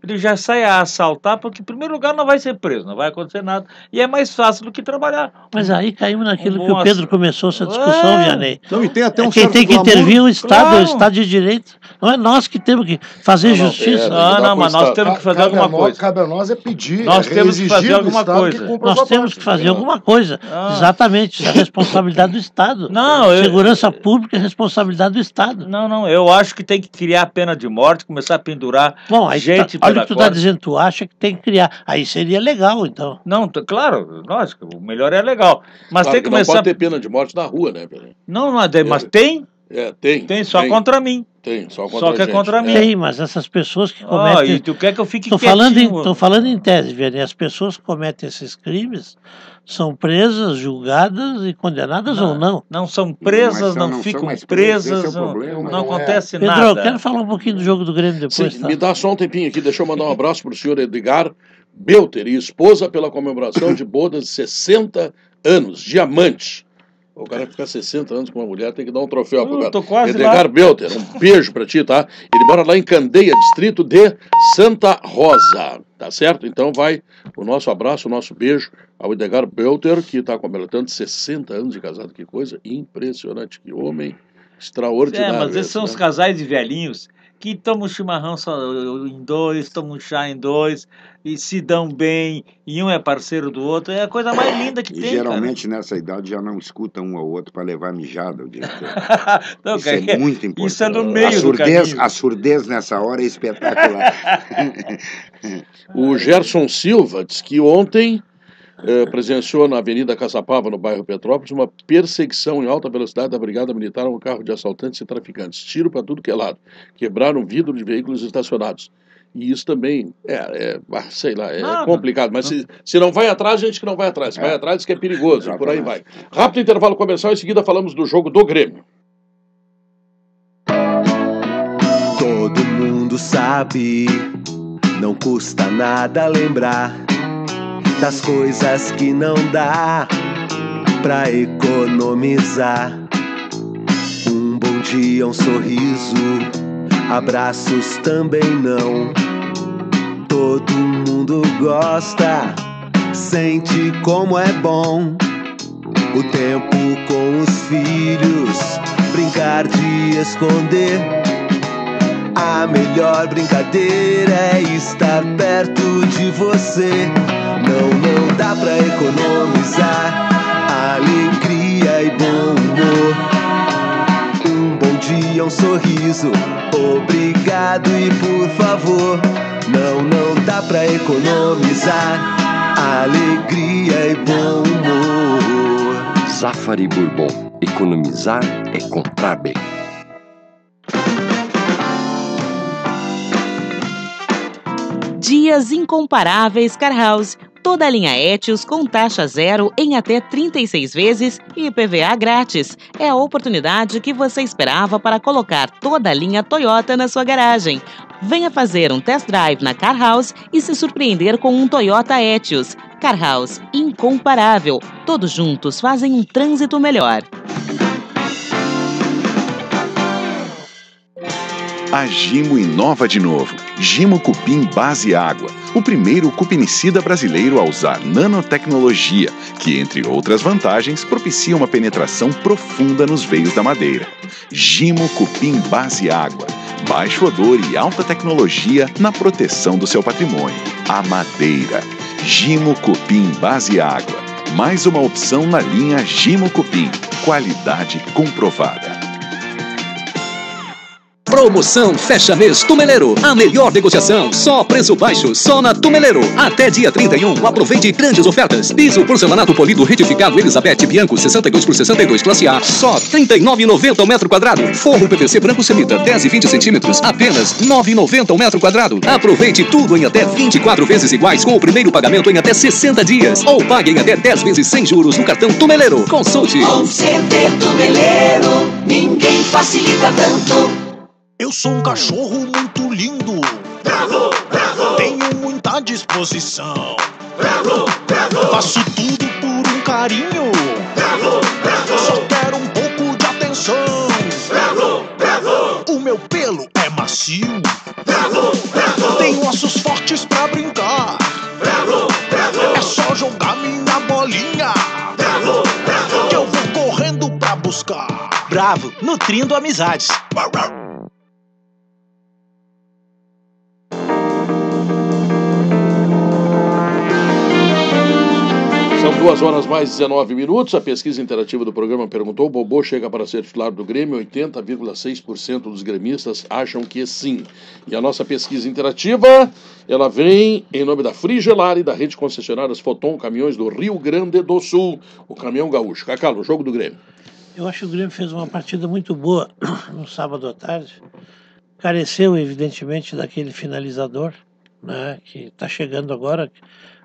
Ele já sai a assaltar, porque, em primeiro lugar, não vai ser preso, não vai acontecer nada. E é mais fácil do que trabalhar. Mas aí caímos naquilo que o. Pedro começou essa discussão, É. Vianney. Não, e tem até É um Quem certo tem que intervir é o Estado, é Claro. o Estado de Direito. Não é nós que temos que fazer justiça. Não, não, mas nós temos que fazer Cabe alguma nós- coisa. Cabe a nós é pedir. Nós é temos que exigir fazer alguma coisa. Nós temos parte. que fazer alguma coisa. Ah. Exatamente. Isso é responsabilidade do Estado. Não, eu- Segurança pública é responsabilidade do Estado. Não, não, eu acho que tem que criar a pena de morte, começar a pendurar Bom, tu gente tá, olha o que tu está dizendo, tu acha que tem que criar. Aí seria legal, então. Não, claro, lógico, o melhor é legal. Mas Claro tem que não começar. pode ter pena de morte na rua, né? Não, mas, é- mas tem? É, tem. Tem, só contra mim. Tem, só contra Só que a é contra mim. Tem, mas essas pessoas que Ah, cometem. e tu quer que eu fique Tô falando, em, tô falando em tese, Vianney. As pessoas que cometem esses crimes são presas, julgadas e condenadas ou não. Não são presas, então não, ficam presas, não, não acontece Pedro, nada. eu quero falar um pouquinho do jogo do Grêmio depois, Sim, tá? Me dá só um tempinho aqui, deixa eu mandar um abraço para o senhor Edgar Belter e esposa pela comemoração de bodas de 60 anos, diamante. O cara ficar 60 anos com uma mulher tem que dar um troféu pro Eu cara. tô quase Edgar lá. Belter, um beijo pra ti, tá? Ele mora lá em Candeia, distrito de Santa Rosa, tá certo? Então vai o nosso abraço, o nosso beijo ao Edgar Belter, que está completando 60 anos de casado. Que coisa impressionante, que homem extraordinário. É, mas esses esse, são né? os casais de velhinhos que tomam chimarrão só em dois, tomam chá em dois, e se dão bem, e um é parceiro do outro. É a coisa mais linda que E tem, geralmente nessa idade já não escuta um ao outro para levar mijada o dia inteiro. cara. Não, Isso cara, é muito importante. Isso é no meio a do surdez, caminho. a surdez nessa hora é espetacular. O Gerson Silva diz que ontem eh, presenciou na Avenida Caçapava, no bairro Petrópolis, uma perseguição em alta velocidade da Brigada Militar a um carro de assaltantes e traficantes. Tiro para tudo que é lado. Quebraram vidro de veículos estacionados. E isso também é, é, ah, sei lá, é Não, complicado. Mas se, se não vai atrás, gente que não vai atrás. Se vai atrás, diz que é perigoso. e Por aí vai. Rápido intervalo comercial, em seguida falamos do jogo do Grêmio. Todo mundo sabe, não custa nada lembrar das coisas que não dá pra economizar. Um bom dia, um sorriso, abraços também não. Todo mundo gosta, sente como é bom. O tempo com os filhos, brincar de esconder. A melhor brincadeira é estar perto de você. Não, não dá pra economizar alegria e bom humor. Um bom dia, um sorriso, obrigado e por favor. Não, não dá pra economizar alegria e bom humor. Zafari Bourbon. Economizar é comprar bem. Dias Incomparáveis Car House. Toda a linha Etios com taxa zero em até 36 vezes e IPVA grátis. É a oportunidade que você esperava para colocar toda a linha Toyota na sua garagem. Venha fazer um test drive na Car House e se surpreender com um Toyota Etios. Car House, incomparável. Todos juntos fazem um trânsito melhor. A Gimo inova de novo. Gimo Cupim Base Água, o primeiro cupinicida brasileiro a usar nanotecnologia, que, entre outras vantagens, propicia uma penetração profunda nos veios da madeira. Gimo Cupim Base Água, baixo odor e alta tecnologia na proteção do seu patrimônio. A madeira. Gimo Cupim Base Água. Mais uma opção na linha Gimo Cupim. Qualidade comprovada. Promoção Fecha Mês Tumeleiro. A melhor negociação. Só preço baixo. Só na Tumeleiro. Até dia 31. Aproveite grandes ofertas. Piso porcelanato polido retificado Elizabeth Bianco 62 por 62 classe A. Só R$ 39,90 o metro quadrado. Forro PVC branco semita 10 e 20 centímetros. Apenas R$ 9,90 o metro quadrado. Aproveite tudo em até 24 vezes iguais com o primeiro pagamento em até 60 dias. Ou pague em até 10 vezes sem juros no cartão Tumeleiro. Consulte. Com CD Tumeleiro, ninguém facilita tanto. Eu sou um cachorro muito lindo. Bravo, bravo. Tenho muita disposição. Bravo, bravo. Faço tudo por um carinho. Bravo, bravo. Só quero um pouco de atenção. Bravo, bravo. O meu pelo é macio. Bravo, bravo. Tenho ossos fortes pra brincar. Bravo, bravo. É só jogar minha bolinha. Bravo, bravo. Que eu vou correndo pra buscar. Bravo, nutrindo amizades. São duas horas mais 19 minutos. A pesquisa interativa do programa perguntou: o Bobô chega para ser titular do Grêmio? 80,6% dos gremistas acham que sim. E a nossa pesquisa interativa, ela vem em nome da Frigelar e da rede concessionárias Foton Caminhões do Rio Grande do Sul. O caminhão gaúcho. Cacalo, o jogo do Grêmio. Eu acho que o Grêmio fez uma partida muito boa no sábado à tarde. Careceu, evidentemente, daquele finalizador, né, que está chegando agora.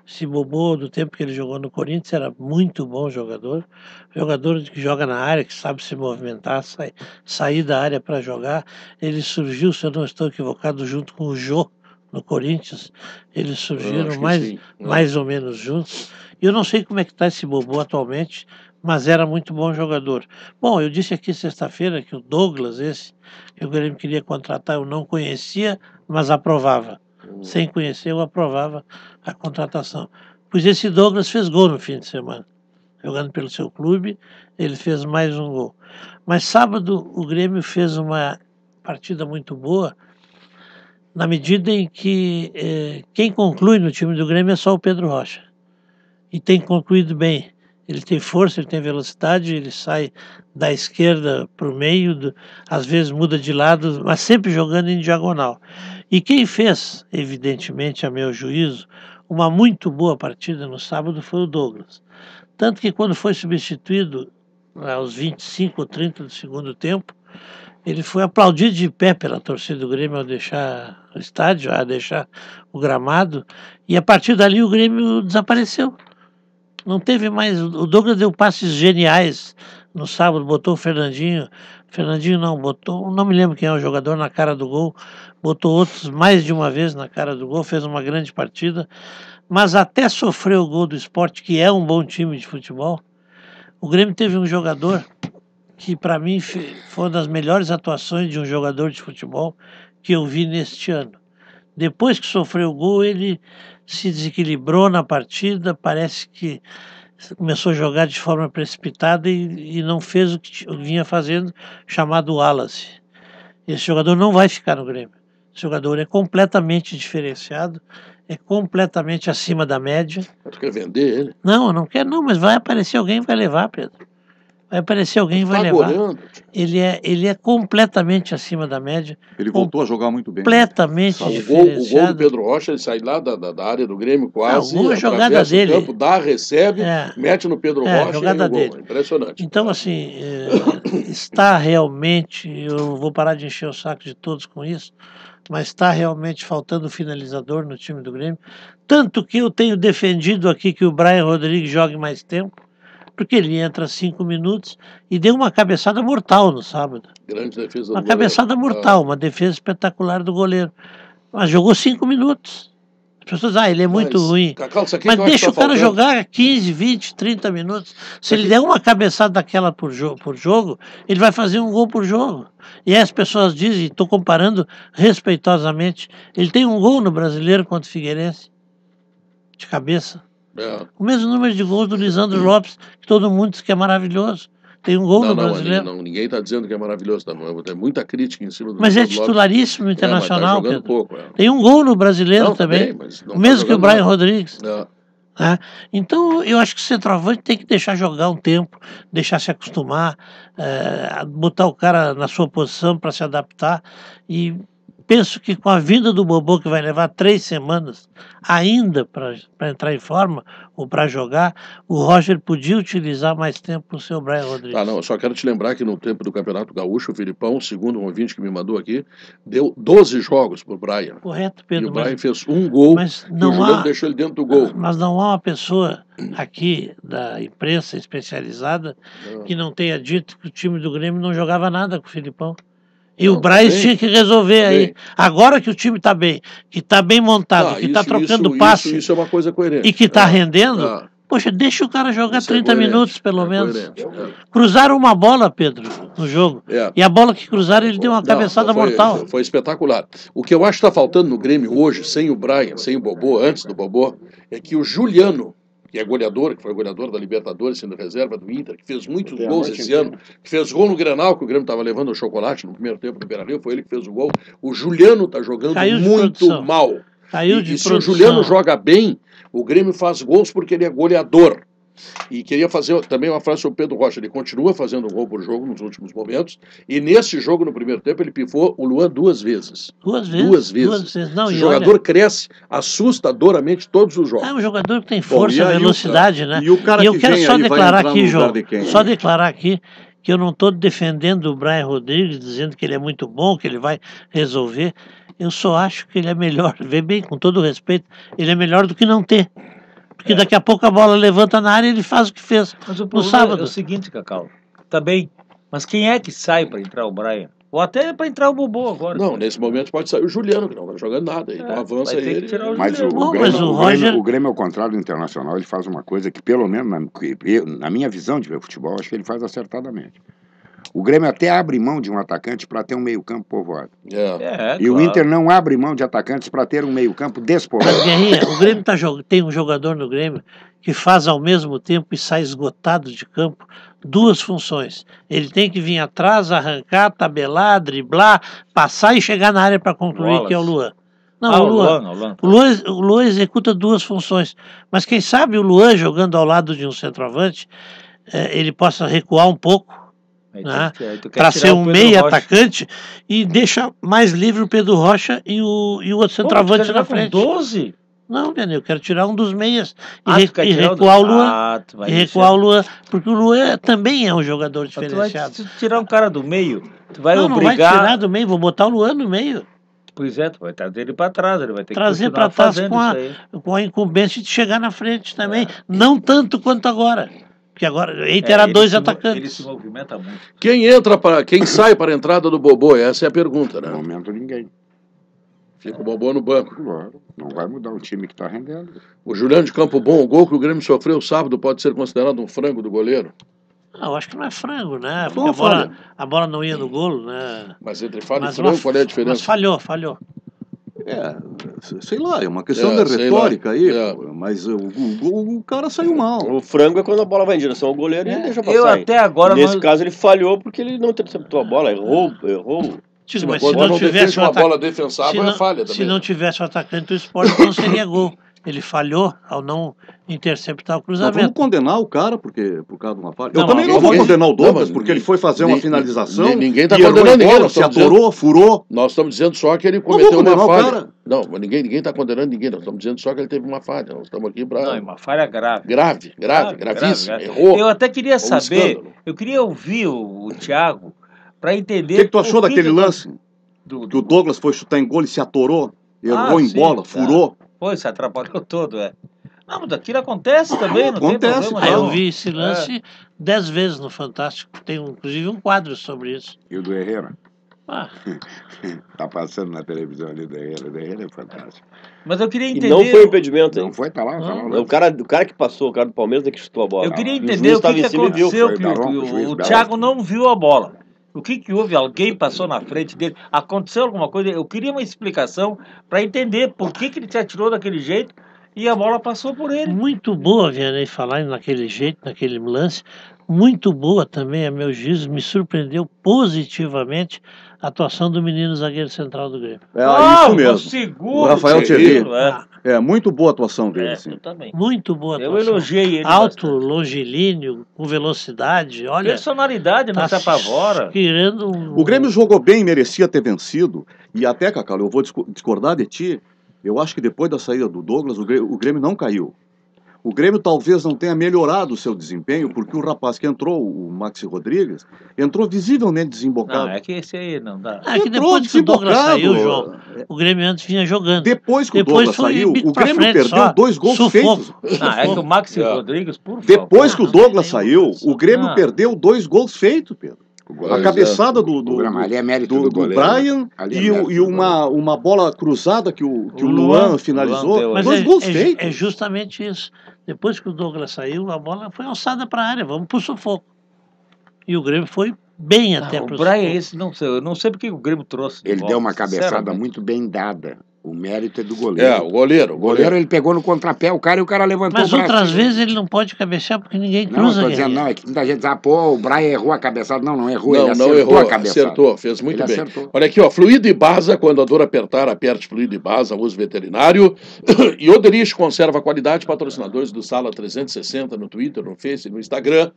Se bobou do tempo que ele jogou no Corinthians, era muito bom jogador. Jogador que joga na área, que sabe se movimentar, sai, sair da área para jogar. Ele surgiu, se eu não estou equivocado, junto com o Jô no Corinthians. Eles surgiram mais, sim. Mais ou menos juntos. E eu não sei como é que está esse Bobô atualmente, mas era muito bom jogador. Bom, eu disse aqui sexta-feira que o Douglas, esse que o Grêmio queria contratar, eu não conhecia, mas aprovava. Sem conhecer, eu aprovava a contratação. Pois esse Douglas fez gol no fim de semana. Jogando pelo seu clube, ele fez mais um gol. Mas sábado o Grêmio fez uma partida muito boa, na medida em que eh, quem conclui no time do Grêmio é só o Pedro Rocha. E tem concluído bem. Ele tem força, ele tem velocidade, ele sai da esquerda para o meio, do- às vezes muda de lado, mas sempre jogando em diagonal. E quem fez, evidentemente, a meu juízo, uma muito boa partida no sábado foi o Douglas. Tanto que quando foi substituído aos 25 ou 30 do segundo tempo, ele foi aplaudido de pé pela torcida do Grêmio ao deixar o estádio, a deixar o gramado, e a partir dali o Grêmio desapareceu. Não teve mais. O Douglas deu passes geniais no sábado, botou o Fernandinho. Fernandinho não, botou. Não me lembro quem é o jogador na cara do gol. Botou outros mais de uma vez na cara do gol, fez uma grande partida. Mas até sofreu o gol do esporte, que é um bom time de futebol. O Grêmio teve um jogador que, para mim, foi uma das melhores atuações de um jogador de futebol que eu vi neste ano. Depois que sofreu o gol, ele se desequilibrou na partida, parece que começou a jogar de forma precipitada e, e não fez o que vinha fazendo, chamado Wallace. Esse jogador não vai ficar no Grêmio. Jogador é completamente diferenciado, é completamente acima da média. Tu quer vender ele? Não, eu não quero não, mas vai aparecer alguém e vai levar, Pedro. Vai aparecer alguém e vai Tá levar. Ele é, ele é completamente acima da média. Ele voltou a jogar muito bem. Completamente O gol, o gol do. Pedro Rocha, ele sai lá da, da, da área do Grêmio quase, Não, o gol é jogada dele. campo, dá, recebe, É. mete no Pedro É, Rocha jogada e o gol. dele. Impressionante. Então, assim, eh, está realmente. Eu vou parar de encher o saco de todos com isso, mas está realmente faltando finalizador no time do Grêmio. Tanto que eu tenho defendido aqui que o Brian Rodrigues jogue mais tempo, porque ele entra cinco minutos e deu uma cabeçada mortal no sábado. Grande defesa Uma goleiro. cabeçada mortal, uma defesa espetacular do goleiro. Mas jogou cinco minutos. As pessoas dizem, ah, ele é muito Mas, ruim. Cacau, Mas deixa o tá cara faltando. jogar 15, 20, 30 minutos. Se ele der uma cabeçada daquela por, jo por jogo, ele vai fazer um gol por jogo. E aí as pessoas dizem, estou comparando respeitosamente, ele tem um gol no brasileiro contra o Figueirense, de cabeça. É. O mesmo número de gols do Lisandro Lopes, que todo mundo diz que é maravilhoso. Tem um gol Não, no não, brasileiro. não, ninguém está dizendo que é maravilhoso. Tá? Não, Tem muita crítica em cima do Mas é Lopes. titularíssimo no É, tá Internacional, jogando Pedro. pouco, é. Tem um gol no brasileiro Não, também. tem, mas não o tá mesmo que o Brian nada. Rodrigues. É. né? Então, eu acho que o centroavante tem que deixar jogar um tempo, deixar se acostumar, eh, botar o cara na sua posição para se adaptar. E penso que com a vinda do Bobô, que vai levar três semanas ainda para entrar em forma ou para jogar, o Roger podia utilizar mais tempo o seu Brian Rodrigues. Ah, não, só quero te lembrar que no tempo do Campeonato Gaúcho, o Filipão, segundo um ouvinte que me mandou aqui, deu 12 jogos pro Brian. Correto, E Pedro. o Brian mas- fez um gol mas e o não Juliano há- deixou ele dentro do gol. Mas não há uma pessoa aqui da imprensa especializada que não tenha dito que o time do Grêmio não jogava nada com o Filipão. E o Braz bem, tinha que resolver aí. bem. Agora que o time está bem, que está bem montado, Ah, que está trocando isso- passe Isso, isso é uma coisa coerente. e que está Ah, rendendo, ah, poxa, deixa o cara jogar isso é 30 coerente, minutos pelo é menos. é. Cruzaram uma bola, Pedro, no jogo. É. E a bola que cruzaram, ele deu uma Não, cabeçada foi, mortal. Foi espetacular. O que eu acho que está faltando no Grêmio hoje, sem o Brian, sem o Bobô, antes do Bobô, é que o Juliano, que é goleador, que foi goleador da Libertadores, sendo reserva do Inter, que fez muitos Tem gols esse ano, que fez gol no Grenal, que o Grêmio estava levando o chocolate no primeiro tempo do Beira-Rio, foi ele que fez o gol. O Juliano está jogando Caiu muito mal. Caiu e, de e se o. Juliano joga bem, o Grêmio faz gols porque ele é goleador. E queria fazer também uma frase sobre o Pedro Rocha. Ele continua fazendo gol por jogo nos últimos momentos. E nesse jogo, no primeiro tempo, ele pifou o Luan duas vezes. Duas vezes. Duas vezes. duas vezes. Não, Esse e jogador olha, cresce assustadoramente todos os jogos. É um jogador que tem Bom, força, e aí o velocidade, cara- né? e o cara eu que quero só declarar aqui, João, de quem? só declarar aqui que eu não estou defendendo o Brian Rodrigues, dizendo que ele é muito bom, que ele vai resolver. Eu só acho que ele é melhor, vê bem, com todo o respeito, ele é melhor do que não ter. Porque daqui a pouco a bola levanta na área e ele faz o que fez Mas o no problema sábado. é o seguinte, Cacau. Tá bem. Mas quem é que sai para entrar o Brian? Ou até para entrar o Bobô agora. Não, nesse momento pode sair o Juliano, que não está jogando nada. Então avança vai ele. o Mas o, o Não, Grêmio, mas o Roger- Grêmio, o Grêmio, ao contrário do Internacional, ele faz uma coisa que, pelo menos na, na minha visão de ver futebol, acho que ele faz acertadamente. O Grêmio até abre mão de um atacante para ter um meio-campo povoado. É, e o claro. Inter não abre mão de atacantes para ter um meio-campo despovoado. Mas, Guerrinha, o Grêmio tá, jog- tem um jogador no Grêmio que faz ao mesmo tempo e sai esgotado de campo duas funções. Ele tem que vir atrás, arrancar, tabelar, driblar, passar e chegar na área para concluir, Wallace. que é o Luan. Não, Ah, o o Luan. Luan, o Luan. O Luan, o Luan executa duas funções. Mas quem sabe o Luan jogando ao lado de um centroavante, eh, ele possa recuar um pouco Né, para ser um meia Rocha. atacante e deixa mais livre o Pedro Rocha e o, e o outro centroavante na com frente. 12? Não, Daniel, eu quero tirar um dos meias e, Ah, re- tu quer e o do- recuar o Luan. Ah, e recuar o Luan, porque o Luan também é um jogador Mas tu vai diferenciado. tirar um cara do meio, tu vai não, não vai obrigar. tirar do meio, vou botar o Luan no meio. Pois é, tu vai trazer ele para trás, ele vai ter Trazer que para continuar trás com a, com a incumbência de chegar na frente também. Não tanto quanto agora. Porque agora ele terá É, ele dois se atacantes. Ele se movimenta muito. Quem entra para. Quem sai para a entrada do Bobô? Essa é a pergunta, No né? momento, ninguém. Fica o Bobô no banco. Claro, não vai mudar o time que está rendendo. O Juliano de Campo Bom, o gol que o Grêmio sofreu sábado pode ser considerado um frango do goleiro. Não, eu acho que não é frango, né? Porque a uma bola, a bola não ia no golo, né? Mas entre falha Mas e frango, qual é a Mas diferença? falhou, falhou. É, sei lá, é uma questão É, de retórica lá. aí, É. mas o, o- o cara saiu mal. O frango é quando a bola vai em direção ao goleiro e ele deixa passar. Eu até agora Nesse não- caso ele falhou porque ele não interceptou a bola, errou, errou. Sim, mas se quando não não tivesse um uma bola defensável, se é não- falha Se também. não tivesse o atacante do esporte, não seria gol. Ele falhou ao não interceptar o Nós vamos cruzamento. condenar o cara porque, por causa de uma falha. Não, eu também não vou condenar o não, Douglas porque ele foi fazer uma finalização. ni- ninguém tá e errou condenando ninguém, bola, se atorou, furou. Nós estamos dizendo só que ele cometeu uma falha. Não, mas ninguém ninguém está condenando ninguém. Nós estamos dizendo só que ele teve uma falha. Nós estamos aqui Não, é para uma falha grave. grave, grave, gravíssima. grave. Errou. Eu até queria um saber, escândalo. eu queria ouvir o, o Thiago para entender. O que, que tu achou daquele que- lance? do, Que o Douglas foi chutar em gol e se atorou, errou Ah, em sim, bola, tá. furou. Foi, se atrapalhou todo, é. Não, mas aquilo acontece também, não Acontece, tem problema Ah, eu vi esse É. lance dez vezes no Fantástico. Tem inclusive um quadro sobre isso. E o do Herrera? Ah. tá passando na televisão ali do Herrera. O do Herrera é fantástico. Mas eu queria E entender... não foi impedimento, hein? Não foi, tá lá, tá lá. O, cara, o cara que passou, o cara do Palmeiras é que chutou a bola. Eu queria E o entender juiz o que, que em cima e viu. aconteceu, que, o- o o, o. Thiago não viu a bola. O que, que houve? Alguém passou na frente dele? Aconteceu alguma coisa? Eu queria uma explicação para entender por que, que ele se atirou daquele jeito e a bola passou por ele. Muito boa, Vianney, falar naquele jeito, naquele lance. Muito boa também, a meu juízo, me surpreendeu positivamente atuação do menino zagueiro central do Grêmio. É Ah, isso o mesmo. seguro, o Rafael terrível, Thierry. é. É, muito boa a atuação dele, É, sim. eu também. Muito boa Eu atuação. elogiei ele Alto, longilíneo, com velocidade, olha... Personalidade, não tá se apavora. Querendo um- O Grêmio jogou bem, merecia ter vencido. E até, Cacau, eu vou disco- discordar de ti. Eu acho que depois da saída do Douglas, o Grêmio, o Grêmio não caiu. O Grêmio talvez não tenha melhorado o seu desempenho, porque o rapaz que entrou, o Maxi Rodrigues, entrou visivelmente desembocado. Não, é que esse aí não dá. Ah, que Entrou depois que o Douglas desembocado. saiu, João, o Grêmio antes vinha jogando. Depois que o Depois Douglas foi saiu, o Grêmio frente perdeu só. dois gols Sufoco. feitos. Não, é que o Maxi Rodrigues, por favor. Depois que o Douglas saiu, o Grêmio Ah. perdeu dois gols feitos, Pedro. A cabeçada do, do, O é mérito do, do do goleiro. Brian é e, o- e uma, uma bola cruzada que o, que o, O Luan, Luan- finalizou. Luan dois é, gols é feitos. é justamente isso. Depois que o Douglas saiu, a bola foi alçada para a área, vamos pro sufoco. E o Grêmio foi bem até o pro Brian, sufoco. esse não sei, eu não sei porque o Grêmio trouxe. de Ele volta, deu uma cabeçada muito bem dada. O mérito é do goleiro. É, o goleiro. O goleiro, ele pegou no contrapé o cara e o cara levantou Mas o braço. outras vezes ele não pode cabecear porque ninguém Não, eu cruza. tô dizendo, não, é que muita gente diz, ah, pô, o Brian errou a cabeçada. Não, não errou, ele Não, não acertou errou, a cabeçada. acertou, fez muito Ele bem. acertou. Olha aqui, ó, fluido e basa, quando a dor apertar, aperte fluido e basa, uso veterinário. e Oderich conserva a qualidade, patrocinadores do Sala 360 no Twitter, no Face, no Instagram,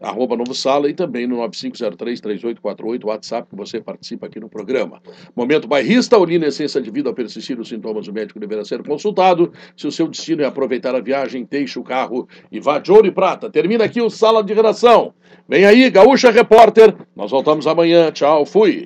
arroba Novo Sala e também no 95033848, WhatsApp, que você participa aqui no programa. Momento bairrista, Olina Essência de Vida, ao persistir os sintomas, o médico deverá ser consultado. Se o seu destino é aproveitar a viagem, deixe o carro e vá de ouro e prata. Termina aqui o Sala de Redação. Vem aí, Gaúcha Repórter. Nós voltamos amanhã. Tchau, fui.